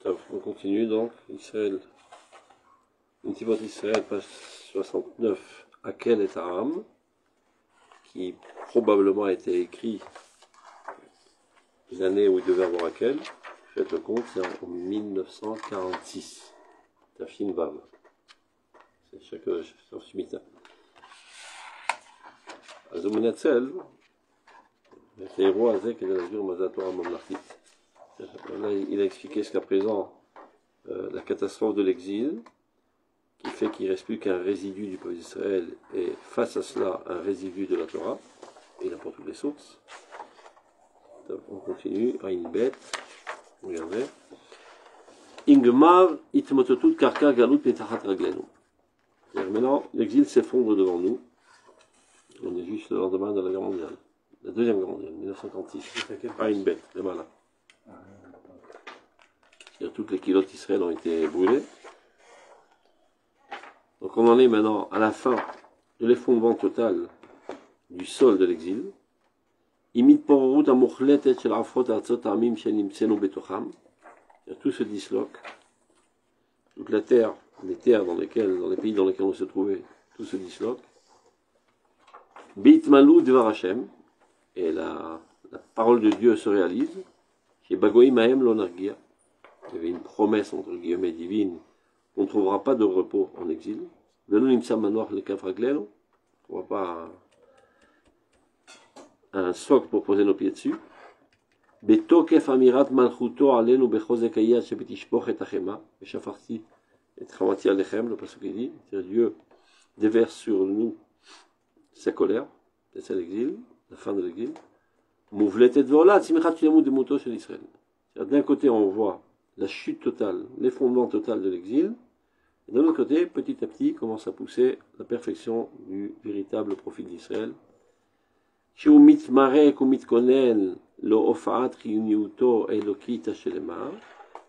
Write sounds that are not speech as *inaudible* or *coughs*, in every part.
Top, on continue donc. Israël. Nitibot Israël, page 69. Akel et Aram, qui probablement a été écrit l'année où il devait avoir Akel. Faites le compte, c'est en 1946. Tafshin Vav. C'est chaque sur Shemitah. אז הוא מנצל את האירוע הזה כדי להסביר מה זה התורה הממלכתית. Là, il a expliqué jusqu'à présent euh, la catastrophe de l'exil, qui fait qu'il ne reste plus qu'un résidu du peuple d'Israël, et face à cela, un résidu de la Torah, et il apporte toutes les sources. On continue, Aïn Bet, regardez. Ingmar itmototut karka galut metachat raglenu. Maintenant, l'exil s'effondre devant nous. On est juste le lendemain de la guerre mondiale. La deuxième guerre mondiale, 1936. Aïn Bet, c'est malin. Toutes les kilotes d'Israël ont été brûlées. Donc on en est maintenant à la fin de l'effondrement total du sol de l'exil. Tout se disloque. Toute la terre, les terres dans lesquelles, dans les pays dans lesquels on se trouvait, tout se disloque. Et la, parole de Dieu se réalise. Chez Bagoïm Mahem Lonargia Il y avait une promesse entre guillemets divine qu'on ne trouvera pas de repos en exil. Velo nimsa manoir le kafragleno. On ne trouvera pas un, un socle pour poser nos pieds dessus. בתוקף אמירת מלכותו עלינו בחוזק היד שבתשפוך את החמה, ושפכתי את חמתי עליכם, le passage qui dit, c'est Dieu déverse sur nous sa colère, c'est l'exil, la fin de l'exil. Mouvletet vola, tzimichat yamut de moto chez Israël. D'un côté, on voit la chute totale, l'effondrement total de l'exil. Et d'un autre côté, petit à petit, commence à pousser la perfection du véritable profil d'Israël. E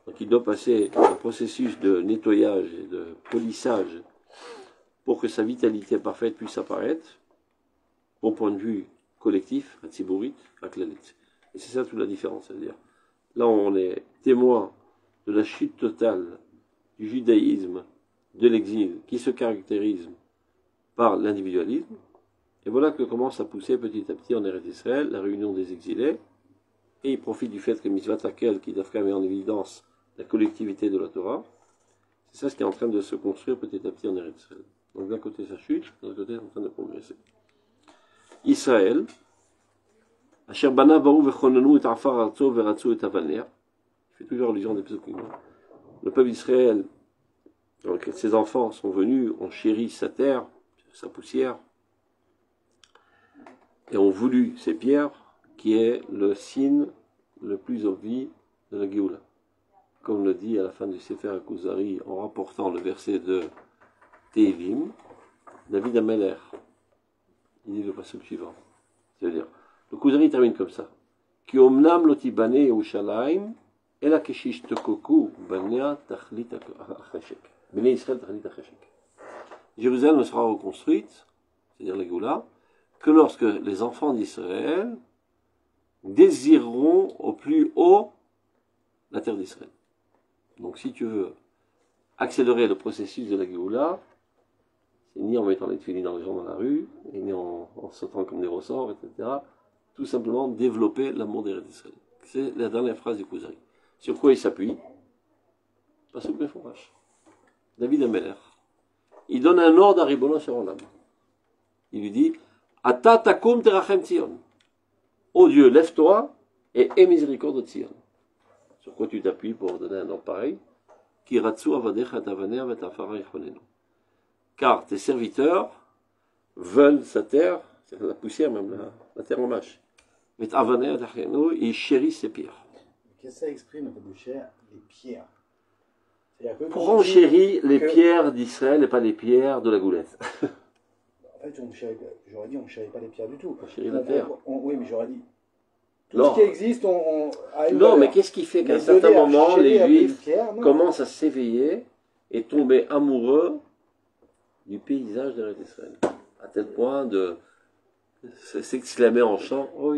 donc il doit passer un processus de nettoyage et de polissage pour que sa vitalité parfaite puisse apparaître au point de vue collectif, à Tziburit, à Klalet. Et c'est ça toute la différence. C'est-à-dire, là on est témoin de la chute totale du judaïsme, de l'exil, qui se caractérise par l'individualisme, et voilà que commence à pousser petit à petit en Eretz Israël la réunion des exilés, et il profite du fait que Mitzvah Takel, qui Dafka met en évidence la collectivité de la Torah, c'est ça ce qui est en train de se construire petit à petit en Eretz Israël. Donc d'un côté ça chute, de l'autre côté en train de progresser. Israël, Asher bana baru et et fait toujours allusion des psukim. Le peuple d'Israël, donc ses enfants sont venus, ont chéri sa terre, sa poussière, et ont voulu ces pierres, qui est le signe le plus obvi de la Géoula. Comme le dit à la fin du Sefer Kuzari en rapportant le verset de Tevim, David Ameler. Il dit le passage suivant. C'est-à-dire, le Kuzari termine comme ça. Ki omnam lotibane Yerushalayim, keshish tokoku banea tachlit achashek. Bene Israël tachlit achashek. Jérusalem ne sera reconstruite, c'est-à-dire la Géoula, que lorsque les enfants d'Israël désireront au plus haut la terre d'Israël. Donc si tu veux accélérer le processus de la Géoula, ni en mettant les filets dans les gens dans la rue, ni en, en, sautant comme des ressorts, etc. Tout simplement développer l'amour des d'Israël. C'est la dernière phrase du Kuzari. Sur quoi il s'appuie? Pas sur le fourrage. David Ameller. Il donne un ordre à Ribono sur Olam. Il lui dit Ata takum terachem Tzion. Ô Dieu, lève-toi et aie miséricorde de Tzion. Sur quoi tu t'appuies pour donner un ordre pareil. Car tes serviteurs veulent sa terre, la poussière même, la, terre en mâche. Mais tachenu, ils chérissent ses pierres. Qu'est-ce que ça exprime, Les pierres. C'est-à-dire que Pourquoi on quand je- chérit les que- pierres d'Israël et pas les pierres de la goulette? En fait, on ne chérit- j'aurais dit on ne chérit pas les pierres du tout. On chérit la terre. On- oui, mais j'aurais dit. Tout Non. ce qui existe, on, on a une Non, mais qu'est-ce qui fait qu'à un certain moment, les Juifs pierre, commencent à s'éveiller et tomber amoureux du paysage de Israël À tel point de s'exclamer en chant Oh.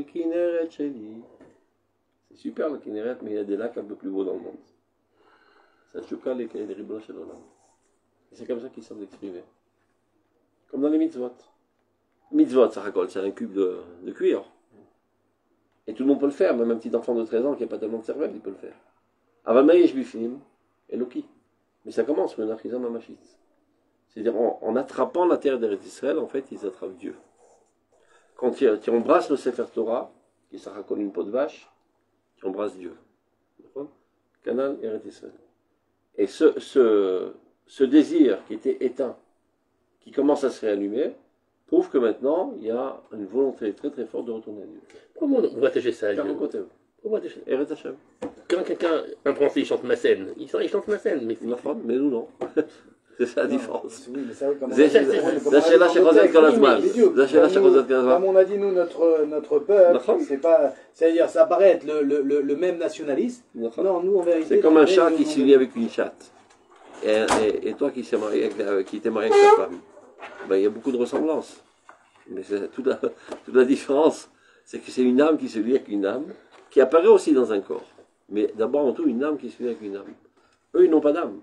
Super le Kinneret, mais il y a des lacs un peu plus beaux dans le monde. C'est Tchouka, les. Et c'est comme ça qu'ils savent l'exprimer. Comme dans les mitzvot. Mitzvot, ça raconte, c'est un cube de, cuir. Et tout le monde peut le faire, même un petit enfant de 13 ans qui n'a pas tellement de cervelle, il peut le faire. Avamayesh Bifnim, Eloki. Mais ça commence, le Nachizam Mamashit. C'est-à-dire, en, attrapant la terre d'Eretz Israël, en fait, ils attrapent Dieu. Quand tu, tu embrasses le Sefer Torah, qui ça raconte une peau de vache, tu embrasses Dieu. Eretz Israël. Et ce, ce, ce désir qui était éteint, qui commence à se réallumer, prouve que maintenant, il y a une volonté très très forte de retourner à Dieu. Comment on va attacher ça à Dieu? Pourquoi attacher. Quand quelqu'un, un Français, il chante ma scène, il, chante ma scène, mais C'est la femme, mais nous non. C'est ça la différence. Oui, mais ça, comme on זה a dit, זה- comme on זה a השאלה dit dans שחוזרת le כל texte, הזמן. בדיוק. זה השאלה nous, שחוזרת כל הזמן. Comme on a dit, nous, notre, notre peuple, נכון. c'est pas. C'est-à-dire, ça paraît être le, le, le, le même nationaliste. נכון? Non, nous, en vérité. C'est comme un on est- chat on- qui on- s'unit avec une chatte. Et, et- et toi qui s'est marié avec, la- qui t'es marié avec ta femme. Ben, il y a beaucoup de ressemblances. Mais c'est toute la, toute la différence, c'est que c'est une âme qui se lie avec une âme, qui apparaît aussi dans un corps. Mais d'abord en tout, une âme qui se lie avec une âme. Eux, ils n'ont pas d'âme.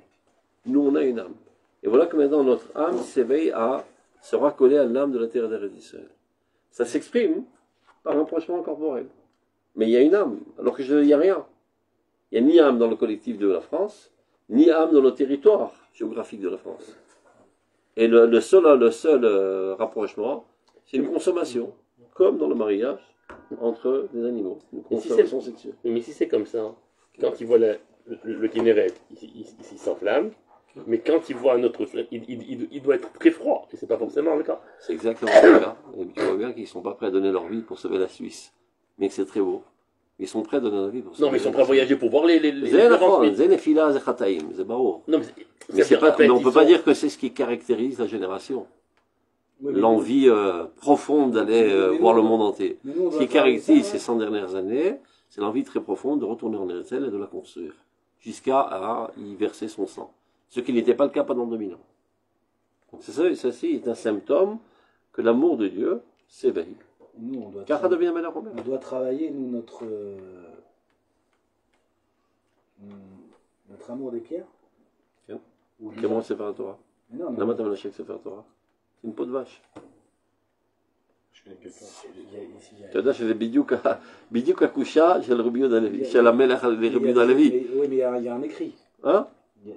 Nous, on a une âme. Et voilà que maintenant notre âme s'éveille à se raccoler à l'âme de la terre d'Eretz d'Israël. Ça s'exprime par un rapprochement corporel. Mais il y a une âme, alors que je- n'y a rien. Il n'y a ni âme dans le collectif de la France, ni âme dans le territoire géographique de la France. Et le, le seul, le seul euh, rapprochement, c'est une consommation, comme dans le mariage, entre les animaux. Une si sexuelle. Mais si c'est comme ça, quand il voit la- le, le Kinneret, il, il- il- il s'enflamme, mais quand il voit un autre, il, il, doit être très froid, et c'est pas forcément le cas. C'est exactement le cas. Et tu vois bien qu'ils sont pas prêts à donner leur vie pour sauver la Suisse, mais que c'est très beau. Ils sont prêts à donner leur vie pour sauver. Non, mais ils sont prêts à voyager pour voir les. les, les c'est Non, mais c'est pas, fait, mais on peut pas dire que c'est ce qui caractérise la génération. L'envie euh, profonde d'aller euh, voir le monde entier. Ce qui caractérise ces 100 dernières années, c'est l'envie très profonde de retourner en Eretzel et de la construire. Jusqu'à euh, y verser son sang ce qui n'était pas le cas pendant 2000 ans. Donc ça, ceci est un symptôme que l'amour de Dieu s'éveille. Nous, on doit, Car devient on doit travailler, nous, notre, euh, notre amour des pierres. Comment c'est faire un Torah Non, mais... La c'est faire un Torah. C'est une peau de vache. Tu vois, c'est Bidiuk Akusha, c'est le rubio d'Alevi, c'est la Melech, les rubios. Oui, mais il y, a un écrit. Hein Il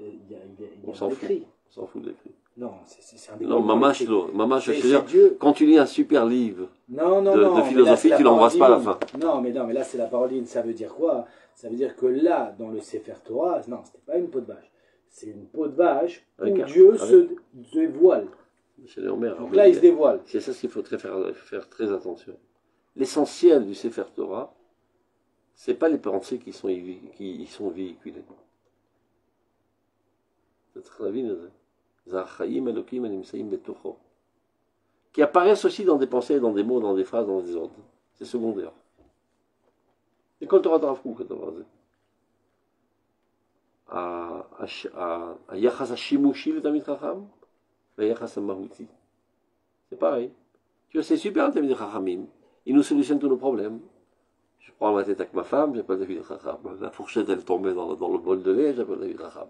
on s'en fout. On s'en fout de l'écrit. Non, c'est un des Non, grands mamash écrits. lo, mamash, je veux dire, quand tu lis un super livre, Non, non, de- non. de mais là, philosophie, tu l'embrasses pas à la divine. Non, mais non, mais là, c'est la parole divine. Ça veut dire quoi? Ça veut dire que là, dans le Sefer Torah, non, c'était pas une peau de vache. C'est une peau de vache où Avec Dieu avec- se dévoile. Donc mais là, il se dévoile. c'est ça qu'il faut très faire, faire très attention. L'essentiel du Sefer Torah, c'est pas les pensées qui sont, qui y sont véhiculées. C'est très bien, ça. זה החיים אלוקים הנמצאים בתוכו. Qui apparaissent aussi dans des pensées, dans des mots, dans des phrases, dans des ordres. C'est secondaire. C'est כל תורת הרב קוק הדבר הזה. ה- הש- ה- היחס השימושי לתלמיד חכם והיחס המהותי. C'est pareil. Tu vois, c'est super, le Talmud Chachamim. Il nous solutionne tous nos problèmes. Je prends ma tête avec ma femme, j'appelle David Chacham. La fourchette, elle tombait dans, dans le bol de lait, j'appelle David Chacham.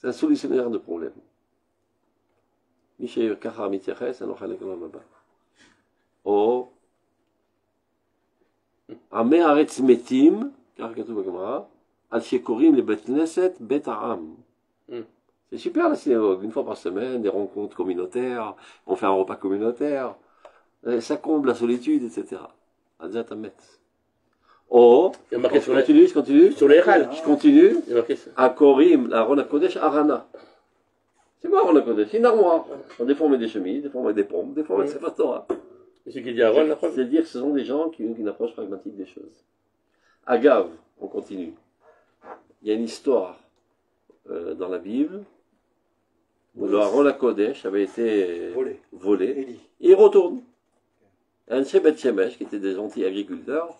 C'est un solutionnaire de problèmes. מי שככה מתייחס, אין לו חלק לעולם הבא. או עמי הארץ מתים, ככה כתוב בגמרא, על שקוראים לבית כנסת בית העם. Mm. C'est super la synagogue, une fois par semaine, des rencontres communautaires, on fait un repas communautaire, et ça comble la solitude, etc. Azat Amet. Oh, Il y a marqué je sur les, continue, je continue, sur les Hal. je continue. Il y a marqué ça. à Korim, la Rona Kodesh, Arana. C'est quoi Rona Kodesh? C'est une armoire. Des fois on met des chemises, des fois on met des pompes, des fois on met Ouais. des Torah. Et ce qui dit Aaron, la preuve. C'est-à-dire que ce sont des gens qui ont une approche pragmatique des choses. Agave, on continue. Il y a une histoire euh, dans la Bible où le Haron Kodesh avait été Volé. Et il retourne. Un Shebet Shemesh, qui était des gentils agriculteurs,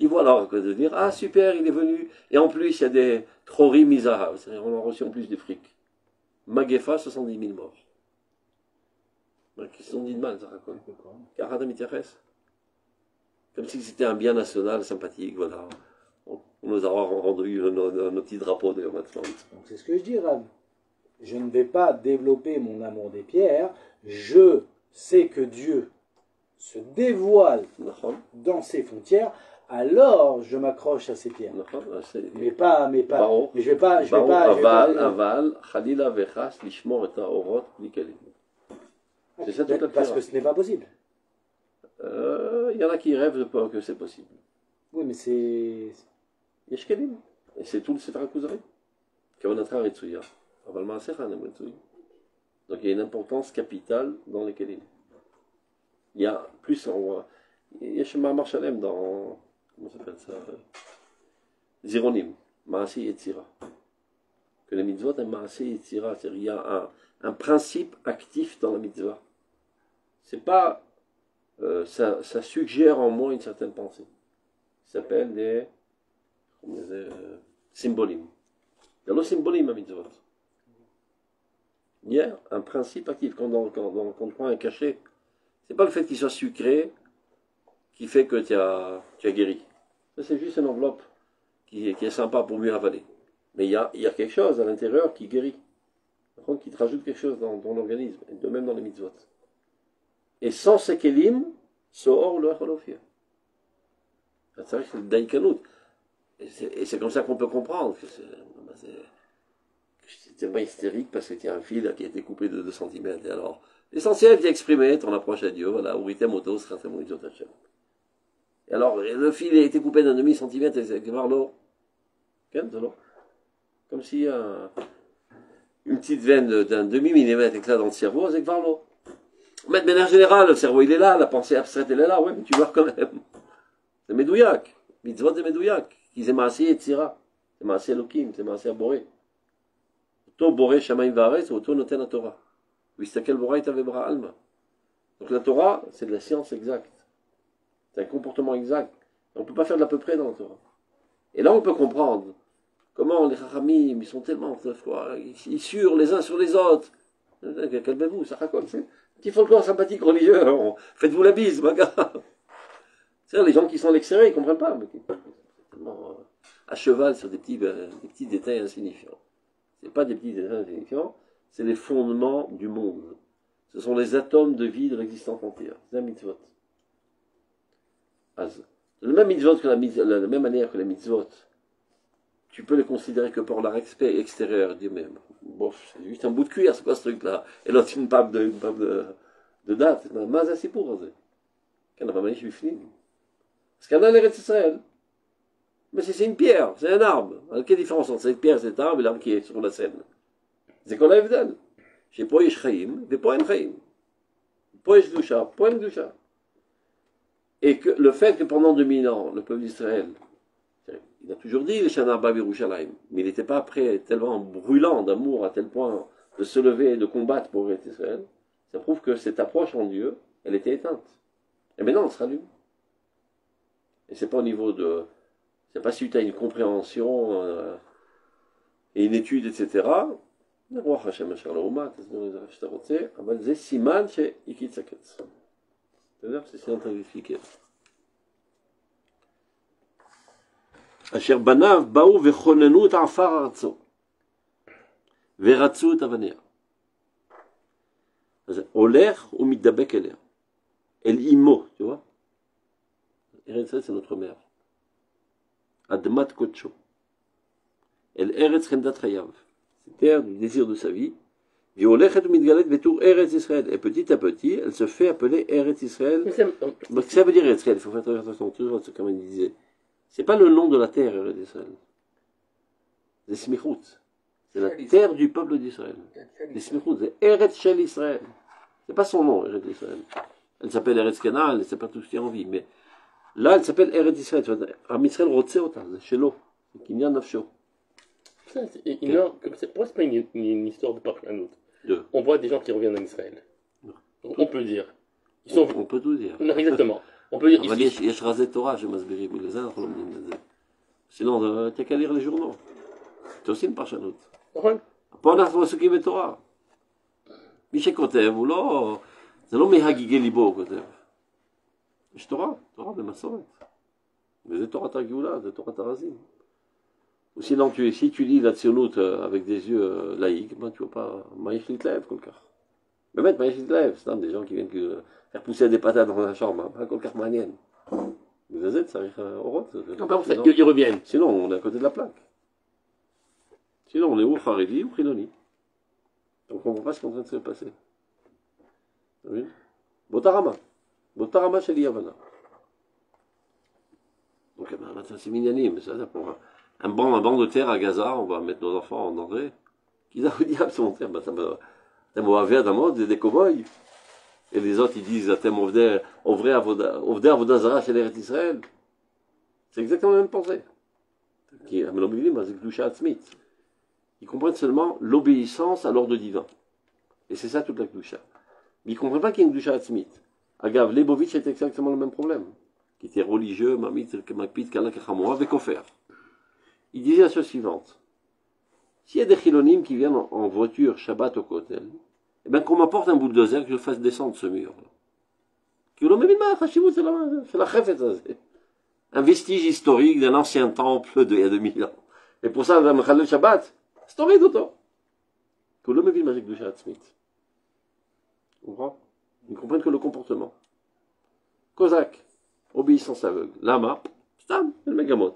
ils voient leur que de dire Ah, super, il est venu. Et en plus, il y a des Trori Mizaha, on a reçu en plus du fric. Magefa, 70 000 morts. Qui se sont dit de mal, ça raconte. Comme si c'était un bien national sympathique, voilà. On, nous a rendu nos, nos, nos petits drapeaux de maintenant. Donc c'est ce que je dis, Rav. Je ne vais pas développer mon amour des pierres. Je sais que Dieu se dévoile dans ses frontières alors je m'accroche à ces pierres. Bah, mais pas, mais pas, mais je vais pas, je vais pas. Aval, aval, Khalila vechas lishmor et orot nikelim. C'est ça toute la Parce que ce n'est pas possible. Il y en a qui rêvent de peur que c'est possible. Oui, mais c'est. Yeshkelim. Et c'est tout le Sefer Kuzari. Kavanatra Ritsuya. Aval Donc il y a une importance capitale dans les kelim. Il y a plus en. Yeshma Marshalem dans comment s'appelle ça euh, Zironim, Maasi et Tzira. Que la mitzvot est Maasi et Tzira, c'est-à-dire qu'il y a un, principe actif dans la mitzvah. C'est pas. Euh, ça, suggère en moi une certaine pensée. Ça s'appelle des. Comment euh, symbolim. Il y a le symbolim à mitzvot. Il y a un principe actif. Quand on, quand, quand prend un cachet, c'est pas le fait qu'il soit sucré qui fait que tu as guéri. C'est juste une enveloppe qui, est- qui est sympa pour mieux avaler. Mais il y a, y a quelque chose à l'intérieur qui guérit. Par contre, qui te rajoute quelque chose dans ton organisme. Et de même dans les mitzvot. Et sans ces kelim, sohor le echolofia. C'est vrai que c'est daikanout. Et c'est comme ça qu'on peut comprendre que c'est pas hystérique parce que tu as un fil qui a été coupé de 2 cm. Et alors, l'essentiel, c'est exprimer ton approche à Dieu. Voilà, Urite moto sera très bon Hashem. Et alors, le fil a été coupé d'un demi-centimètre et c'est Comme si euh, une petite veine d'un demi-millimètre éclate dans le cerveau, c'est Gvarlo. Mais de manière générale, le cerveau il est là, la pensée abstraite elle est là, ouais, mais tu vois quand même. C'est Medouyak. Mitzvot de Medouyak. Qui s'est massé et tira. C'est massé Lokim, c'est massé Boré. Auto Boré Shamaim Vares, auto Noten la Torah. Vistakel Boré et Alma. Donc la Torah, c'est de la science exacte. C'est un comportement exact. On ne peut pas faire de l'à peu près dans la Torah. Et là, on peut comprendre comment les Chachamim, ils sont tellement, quoi, ils, surent les uns sur les autres. Calmez-vous, ça raconte. C'est un petit folklore sympathique religieux. Faites-vous la bise, ma gars. C'est-à-dire, les gens qui sont à l'extérieur, ils ne comprennent pas. Euh, à cheval sur des petits, euh, des petits détails insignifiants. Ce pas des petits détails insignifiants, c'est les fondements du monde. Ce sont les atomes de vie de l'existence entière. C'est un mitzvot la même mitzvot que la, la, même manière que la mitzvot, tu peux le considérer que pour leur respect extérieur. Dis, mais bon, c'est juste un bout de cuir, c'est quoi ce truc-là Et l'autre, une pape de, une pape de, de date. Mais c'est pour eux. Qu'elle n'a pas manié chez Parce qu'elle a l'air d'Israël. Mais c'est une pierre, c'est un arbre. Alors, quelle différence entre cette pierre, cet arbre et l'arbre qui est sur la scène? C'est qu'on a d'elle. Chez Poïch Chaim, des Poïch Chaim. Poïch Doucha, Poïch Doucha. Et que le fait que pendant 2000 ans, le peuple d'Israël, il a toujours dit mais il n'était pas prêt, tellement brûlant d'amour à tel point de se lever et de combattre pour être Israël, ça prouve que cette approche en Dieu, elle était éteinte. Et maintenant, elle se rallume. Et c'est pas au niveau de. C'est pas suite à une compréhension euh, et une étude, etc. השם אשר לאומה, תסביר את זה איך שאתה רוצה, אבל זה סימן שהקיץ הקץ. בסדר? זה סימן תרגיפיקר. אשר בניו באו וכוננו את עפר ארצו, ורצו את אבניה. אז הולך ומתדבק אליה, אל אמו, tu vois? ארץ ישראל c'est notre mère. אדמת קודשו. אל ארץ חמדת חייו. C'est terre du désir de sa vie. Et petit à petit, elle se fait appeler Eretz Israël. Que ça veut dire Eretz Israël, il faut faire très attention, toujours, comme il disait. C'est pas le nom de la terre, Eretz Israël. C'est Smichut. C'est la terre du peuple d'Israël. C'est Smichut, c'est Eretz Shel Israël. C'est pas son nom, Eretz Israël. Elle s'appelle Eretz Canaan, elle sait pas tout ce qu'il y a en vie, mais là, elle s'appelle Eretz Israël. Am Israël Rotse Ota, c'est Shelo. C'est Kinyan Nafsho. Ça, c'est- et- et non, comme c'est- Pourquoi c'est pas une, une- une histoire de parchanout Deux. On voit des gens qui reviennent en Israël. Non. On peut dire. Ils sont... On peut tout dire. Non, exactement. On peut dire. אבל ils- יש, יש רזי תורה שמסבירים, בגלל זה אנחנו לומדים את זה. סילון, אתה qu'à lire les journaux. אתה עושים פרשנות. נכון. פה אנחנו עסוקים בתורה. מי שכותב הוא לא, זה לא מהגיגי ליבו הוא כותב. יש תורה, תורה במסורת. וזה תורת הגאולה, זה תורת הרזים. Ou sinon, tu, si tu lis la Tzionout euh, avec des yeux euh, laïques, ben, tu vois pas Maïch Litlev, Kolkar. Mais mettre Maïch Litlev, c'est des gens qui viennent que, faire pousser des patates dans la chambre, hein, Kolkar Manienne. Vous avez ça arrive au rot. Non, pas pour ça, qu'ils reviennent. Sinon, on est à côté de la plaque. Sinon, on est ou Haredi ou Chiloni. On ne comprend pas ce qui est en train de se passer. T'as vu? Botarama. Botarama chez Yavana. Donc, eh ben, c'est Minyanim. Ça, pour un, banc, un banc de terre à Gaza, on va mettre nos enfants en danger. Qu'ils ont dit, c'est mon terre. Avé à mode, des cow-boys. Et les autres, ils disent, t'es mon ovdé Avodazara chez l'Eretz Israël. C'est exactement la même pensée. Qui, c'est. Ils comprennent seulement l'obéissance à l'ordre divin. Et c'est ça toute la Gdusha. Mais ils ne comprennent pas qu'il y a une Gdusha Atzmit. Agav, Lebovitch était exactement le même problème. Qui était religieux, Mamit, Makpit, Kalak, avec offert. Il disait la chose suivante. S'il y a des chilonim qui viennent en voiture Shabbat au Kotel, eh bien qu'on m'apporte un bulldozer que je fasse descendre ce mur. Un vestige historique d'un ancien temple d'il y a 2000 ans. Et pour ça, le Mechalel Shabbat, c'est d'autant. Que magique de Shabbat Smith. Vous comprenez Ils comprennent que le comportement. Kozak, obéissance aveugle. Lama, Stam, le Megamot.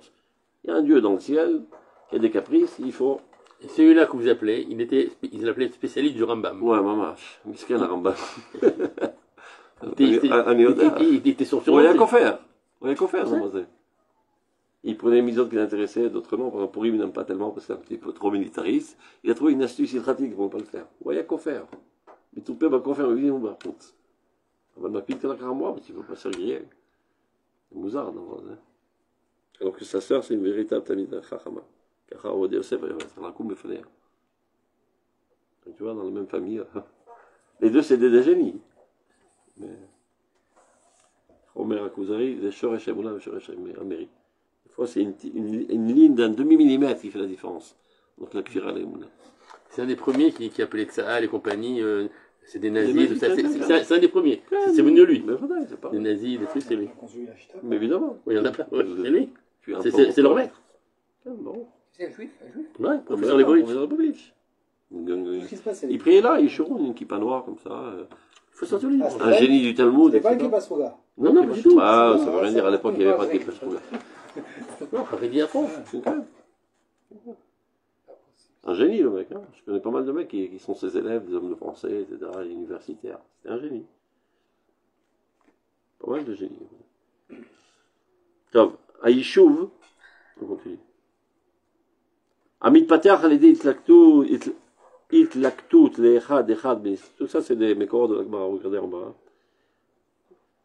Il y a un Dieu dans le ciel, qui a des caprices, il faut. Celui-là que vous appelez, il était, il l'appelait spécialiste du Rambam. Ouais, maman, miskin le Rambam. *laughs* Il était, sur Il n'y a qu'à faire. Il n'y a qu'à faire. Il prenait les misotes qui l'intéressaient, d'autres non. Par exemple, pour lui, il n'aime pas tellement parce que c'est un petit peu trop militariste. Il a trouvé une astuce pratique pour ne pas le faire. Il n'y a qu'à faire. Mais tout le va qu'à faire, oui, on va contre. On va m'appeler que la moi, parce qu'il ne faut pas se griller. C'est mouzard, non, hein. Alors que sa sœur, c'est une véritable tamide Chachama. Tu vois, dans la même famille. *laughs* Les deux, c'est des génies. Mais. Omer Akuzari, le Shoresh Emouna, Shoresh Ameri. Des fois, c'est une, une, une ligne d'un demi-millimètre qui fait la différence entre la Kfira et l'Emouna. C'est un des premiers qui, qui appelait Tsahal et compagnie, euh, c'est des nazis, tout ça. c'est un des premiers. C'est venu lui. Mais voilà, c'est pas. Des nazis, des trucs, c'est lui. Mais évidemment. Oui, il y en a plein. Ouais, c'est lui. C'est- leur maître. Ah, bon. C'est un juif, un juif. Ouais, Professeur professeur. Il Qu'est-ce qui se passe il priait là, il chourou, une kippa noire comme ça. euh, Il faut sortir le livre. Ah, Un génie du Talmud. C'est pas une kibbutz Roga. Non, non, pas du tout. Ah, ça veut rien dire. À l'époque, il n'y avait pas de kippa Srouga. Non, Haredi à fond. C'est clair. Un génie, le mec. Hein. Je connais pas mal de mecs qui, qui sont ses élèves, des hommes de français, etc., universitaires. C'est un génie. Pas mal de génies à Yishuv, on continue. Amit Pater, Khalidé, Itlaktout, Itlaktout, Lechad, Echad, mais tout ça c'est des mécores de l'Akbar, regardez en bas.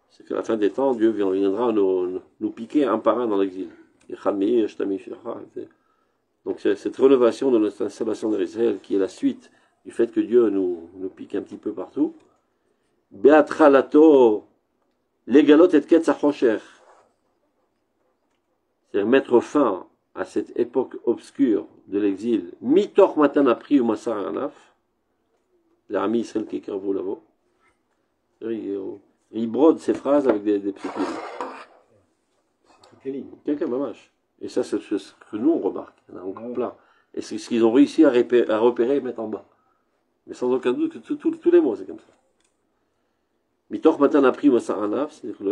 C'est qu'à la fin des temps, Dieu viendra nous, nous piquer un par un dans l'exil. Donc cette rénovation de notre installation dans Israël, qui est la suite du fait que Dieu nous, nous pique un petit peu partout. Beatralato, Legalot et Ketzachocher. C'est-à-dire mettre fin à cette époque obscure de l'exil. Mitor matan appris ou masar anaf. L'armi Israël qui carvo là-bas. Il, il brode ses phrases avec des, des lignes. Quelqu'un mamache. Et ça, c'est ce que nous, on remarque. Il y en a encore Ah plein. Et c'est ce qu'ils ont réussi à, repérer et mettre en bas. Mais sans aucun doute que tous- les mots, c'est comme ça. Mitor Matan a pris Masaranaf, c'est-à-dire que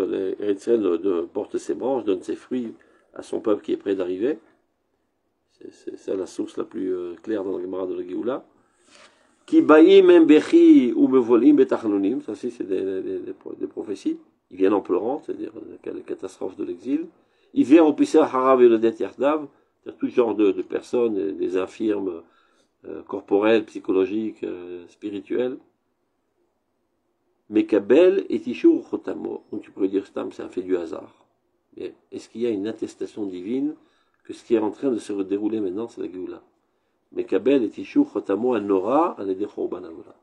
de- de- porte ses branches, donne ses fruits à son peuple qui est prêt d'arriver. C'est- ça la source la plus euh, claire dans le Gemara de la Géoula. Qui baïm em bechi ou me volim betachnonim, ça c'est des, des- des- des pro- des prophéties. Ils viennent en pleurant, c'est-à-dire la, la catastrophe de l'exil. Ils viennent au Pissa Harav et le Det Yardav, c'est-à-dire tout genre de, personnes, des- infirmes euh, corporelles, psychologiques, euh, spirituelles. Mekabel et Tishur Chotamo. Donc tu pourrais dire c'est un fait du hasard. Mais est-ce qu'il y a une attestation divine que ce qui est en train de se dérouler maintenant, c'est la Géoula? Mekabel et Anedechorbanavola.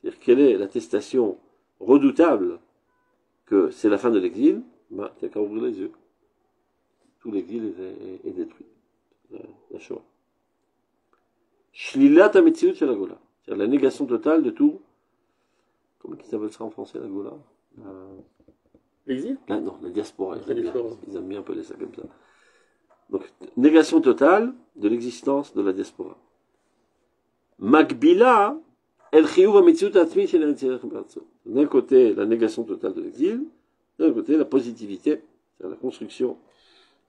C'est-à-dire quelle est l'attestation redoutable que c'est la fin de l'exil? Ben, tu qu'à ouvrir les yeux. Tout l'exil est, est- détruit. La, Shoah. Shlilat la Gola. C'est-à-dire la négation totale de tout. Comment ils appellent ça en français, la Gola La- L'exil la- Non, la diaspora. Ils aiment, bien, ils aiment bien appeler ça comme ça. Donc, négation totale de l'existence de la diaspora. Makbila, el. D'un côté, la négation totale de l'exil, d'un côté, la positivité, c'est la construction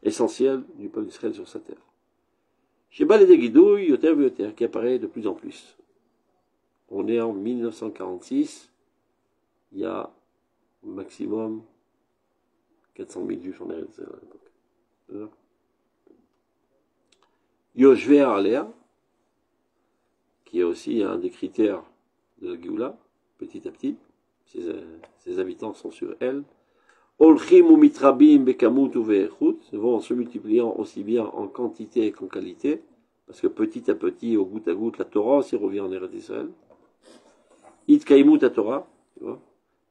essentielle du peuple d'Israël sur sa terre. Sheba les Yoter Yoter, qui apparaît de plus en plus. On est en 1946, il y a au maximum 400 000 juifs en Eretz à l'époque. Yoshver Alea, qui est aussi un des critères de la Géoula, petit à petit, ses, habitants sont sur elle. Olchim ou mitrabim bekamut ou vont se multipliant aussi bien en quantité qu'en qualité, parce que petit à petit, au goutte à goutte, la Torah aussi revient en Eretz Israël. Itkaimu ta Torah, tu vois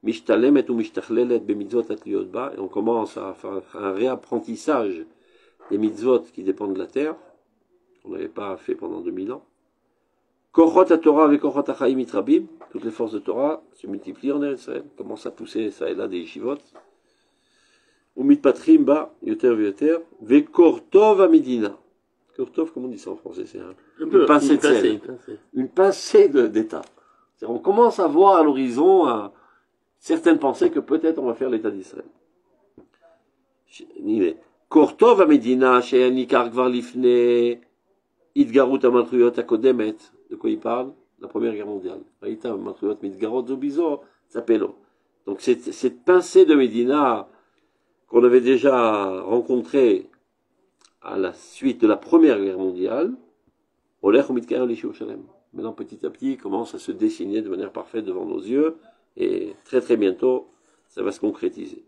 mishtalemet ou mishtachlelet bemitzvot atliot ba, et on commence à faire un réapprentissage des mitzvot qui dépendent de la terre, on n'avait pas fait pendant 2000 ans. Kochot Torah avec Kochot Achaim Rabim, toutes les forces de Torah se multiplient en Israël, commencent à pousser ça et là des yeshivot. Umit Patrim ba, yoter yoter, ve Kortov Amidina. Kortov, comment on dit ça en français C'est un, une, une pincée de sel. Une pincée, d'état. On commence à voir à l'horizon certaines pensaient que peut-être on va faire l'État d'Israël. Kortov Amedina, Idgarut Amatriot Akodemet, de quoi il parle? La Première Guerre mondiale. Donc cette, cette pincée de Médina qu'on avait déjà rencontrée à la suite de la Première Guerre mondiale, Maintenant petit à petit il commence à se dessiner de manière parfaite devant nos yeux et très très bientôt, ça va se concrétiser.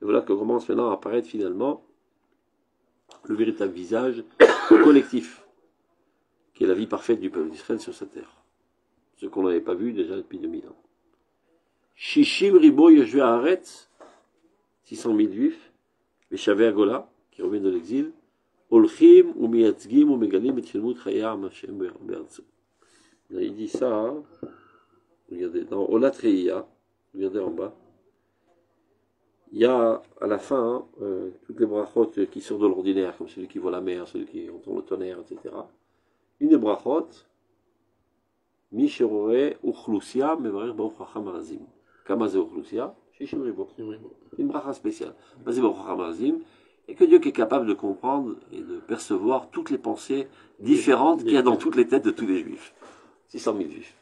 Et voilà que commence maintenant à apparaître finalement le véritable visage *coughs* collectif, qui est la vie parfaite du peuple d'Israël sur sa terre. Ce qu'on n'avait pas vu déjà depuis 2000 ans. Shishim Ribo Yoshua Haaretz, 600 000 juifs, et Gola, qui revient de l'exil, הולכים ומייצגים ומגלים את שלמות חייהם השם בארצו. Là, il dit ça, hein. regardez, dans Olat Reia, regardez en bas, il y a à la fin hein, euh, toutes les brachot qui sortent de l'ordinaire, comme celui qui voit la mer, celui qui entend le tonnerre, etc. Une des brachot, Misherore Uchlusia Mevarer Baruch Hacham Arazim. Kama ze Uchlusia, Shishim Ribo. Une bracha spéciale. Vas-y, Baruch Hacham Arazim. et que Dieu qui est capable de comprendre et de percevoir toutes les pensées différentes qu'il y a dans toutes les têtes de tous les juifs. 600 000 juifs.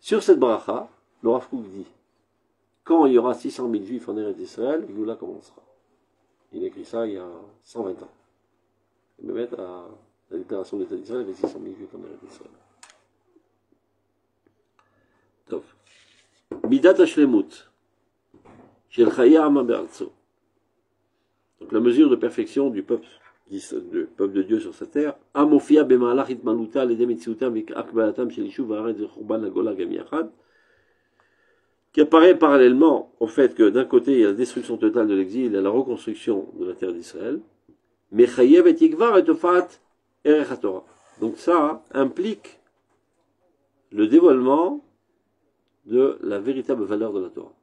Sur cette bracha, le Rav dit Quand il y aura 600 000 juifs en Eretz d'Israël, Yula commencera. Il écrit ça il y a 120 ans. Il me met à la déclaration d'État d'Israël avec 600 000 juifs en Eretz d'Israël. Top. Midat Hashlemut. Shel Amaberzo. Donc la mesure de perfection du peuple, du peuple de Dieu sur sa terre, qui apparaît parallèlement au fait que d'un côté il y a la destruction totale de l'exil et la reconstruction de la terre d'Israël, mais et Donc ça implique le dévoilement de la véritable valeur de la Torah.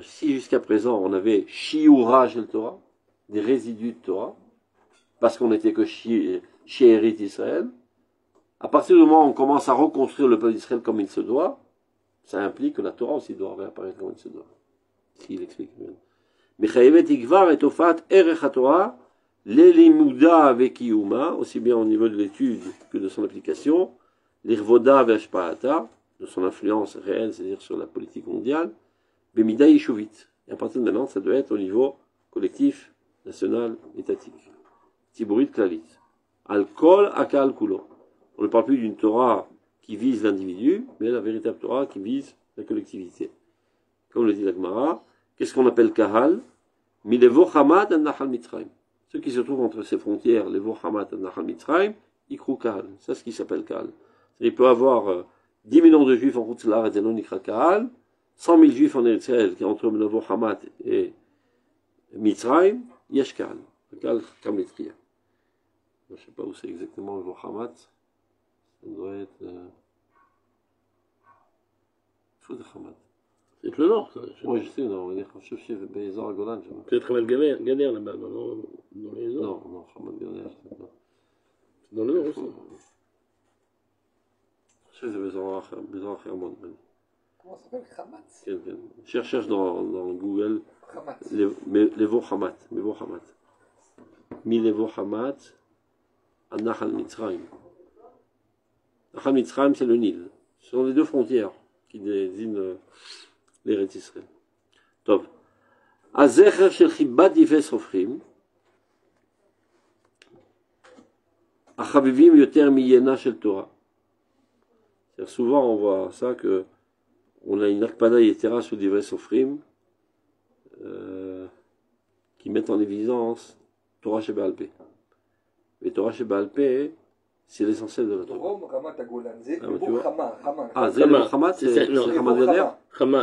Si jusqu'à présent on avait Shiura le Torah, des résidus de Torah, parce qu'on n'était que chez Erit Israël, à partir du moment où on commence à reconstruire le peuple d'Israël comme il se doit, ça implique que la Torah aussi doit réapparaître comme elle se doit. S'il explique. avec aussi bien au niveau de l'étude que de son application, l'irvoda de son influence réelle, c'est-à-dire sur la politique mondiale, Bemida Yeshuvit. Et à partir de maintenant, ça doit être au niveau collectif, national, étatique. Tiburit Klalit. Al-Kol Akal Kulo. On ne parle plus d'une Torah qui vise l'individu, mais la véritable Torah qui vise la collectivité. Comme le dit la Gemara, qu'est-ce qu'on appelle Kahal? Milevo Hamad Nahal Mitzrayim. Ceux qui se trouvent entre ces frontières, les Hamad Nahal Mitzrayim, Ikru Kahal. C'est ce qui s'appelle Kahal. Il peut y avoir euh, 10 millions de juifs en Routzelar et non Ikra Kahal, 100 000 juifs en Israël qui entre Menevo Hamad et Mitzrayim, Yesh Kahal. Kahal Kametria. Je ne sais pas où c'est exactement le Hamad. Ça doit être. Euh... Fou de Hamad. C'est le nord, ça. Moi, je sais, non, on est cherché Bézor à Golan. je vois. Peut-être Ramat Gader, Gader là-bas, dans, dans, dans les zones Comment ça s'appelle Hamat כן, כן. cherche, cherche dans, dans Google Hamat. לבוא חמת, מבוא חמת. מלבוא חמת עד נחל מצרים. נחל מצרים c'est le Nil. Ce sont les deux frontières qui désignent euh, l'Eretz Israël. טוב. הזכר של חיבת דברי סופרים החביבים יותר מיינה של תורה. C'est-à-dire, Souvent on voit ça que on a une Akpada Yetera sur des vrais Sofrim euh, qui mettent en évidence Torah chez Baalpé. Mais Torah chez Baalpé, c'est l'essentiel de la Torah. Ah, ah, c'est Hamad, c'est Hamad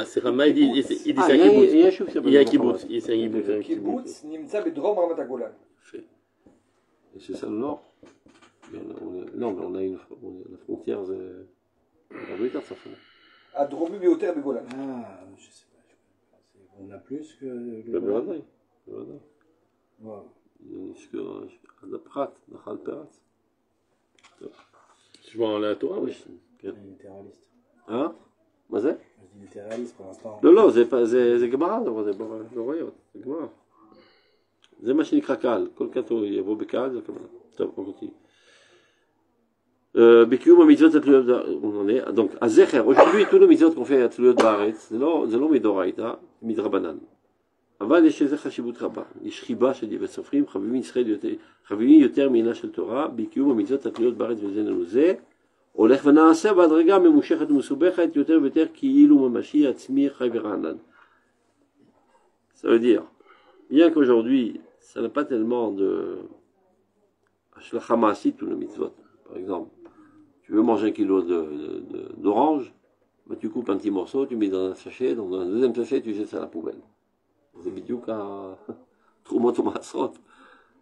c'est il dit c'est un kibbutz. Il y a kibbutz. Il y a kibbutz. Agolan. Et c'est ça le nord. Non, mais on a une frontière. On a. Euh, הדרומי ביותר בגולן. אה, on a plus que le בוודאי, בוודאי. וואו. עד הפחת, נחל פרץ. תשמע עלי התורה, כן. אה? מה זה? לא, לא, זה גמרא, לא, זה נוראיות, לא זה גמרא. זה מה שנקרא קהל, כל קהל יבוא בקהל, זה הכוונה. טוב, אוקיי. Euh, donc, הזכר, aujourd'hui, tous nos מצוות qu'on fait בארץ, זה לא, זה לא מדאורייתא, מדרבנן. אבל יש לזה חשיבות רבה. יש חיבה של דברי סופרים, חביבים ישראל יותר, חביבים יותר מעינה של תורה, בקיום המצוות התלויות בארץ וזה לנו זה, הולך ונעשה בהדרגה ממושכת ומסובכת יותר ויותר כאילו ממשי, עצמי, חי ורענן. Ça veut dire, bien qu'aujourd'hui, ça n'a pas tellement de tous les mitzvot. Par exemple, tu veux manger un kilo de- de- de- d'orange, bah, tu coupes un petit morceau, tu mets dans un sachet, dans un deuxième sachet, tu jettes ça à la poubelle. זה בדיוק התרומות ומעשרות,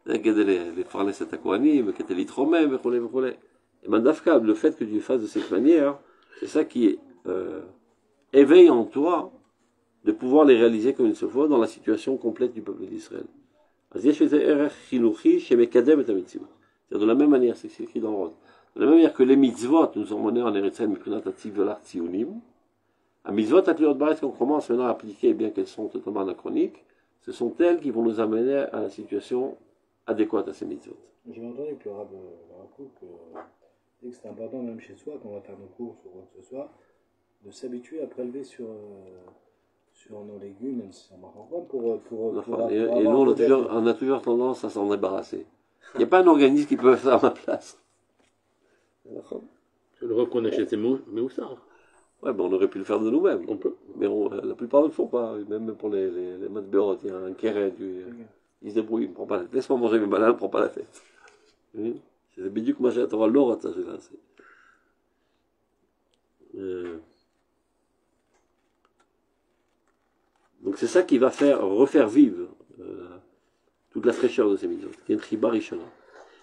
זה כדי ל- לפרנס את הכהנים, וכדי להתרומם וכולי וכולי. Et ben, דווקא, le fait que tu le fasses de cette manière, c'est ça qui euh, éveille en toi de pouvoir les réaliser comme il se faut dans la situation complète du peuple d'Israël. אז יש איזה ערך חינוכי שמקדם את המציאות. C'est-à-dire de la même manière, c'est écrit dans Rose, de la même manière que les mitzvot nous ont menés en Eretzel Mikunatatzik de l'art l'Artsionim, à mitzvot Atliot Baret qu'on commence maintenant à appliquer, eh bien qu'elles sont totalement anachroniques, ce sont elles qui vont nous amener à la situation adéquate à ces mitzvot. J'ai entendu que le Rav euh, euh, que c'est important, même chez soi, quand on va faire nos courses ou quoi que ce soit, de s'habituer à prélever sur, euh, sur nos légumes, même si ça marche encore, pour, pour, pour, pour, Et, et nous, on a, toujours, on a toujours tendance à s'en débarrasser. Il n'y a pas un organisme qui peut faire ma place. Je le reconnais chez ces moussards. Ouais, ben on aurait pu le faire de nous-mêmes. On peut. Mais euh, la plupart ne le font pas. Même pour les, les, les il y a un kéret, euh, ils se débrouillent, prends pas la tête. Laisse-moi manger mes bananes, prends pas la tête. C'est le biduk machin, t'auras l'or à euh. Donc c'est ça qui va faire refaire vivre toute la fraîcheur de ces mitzvot. C'est une tribarishana.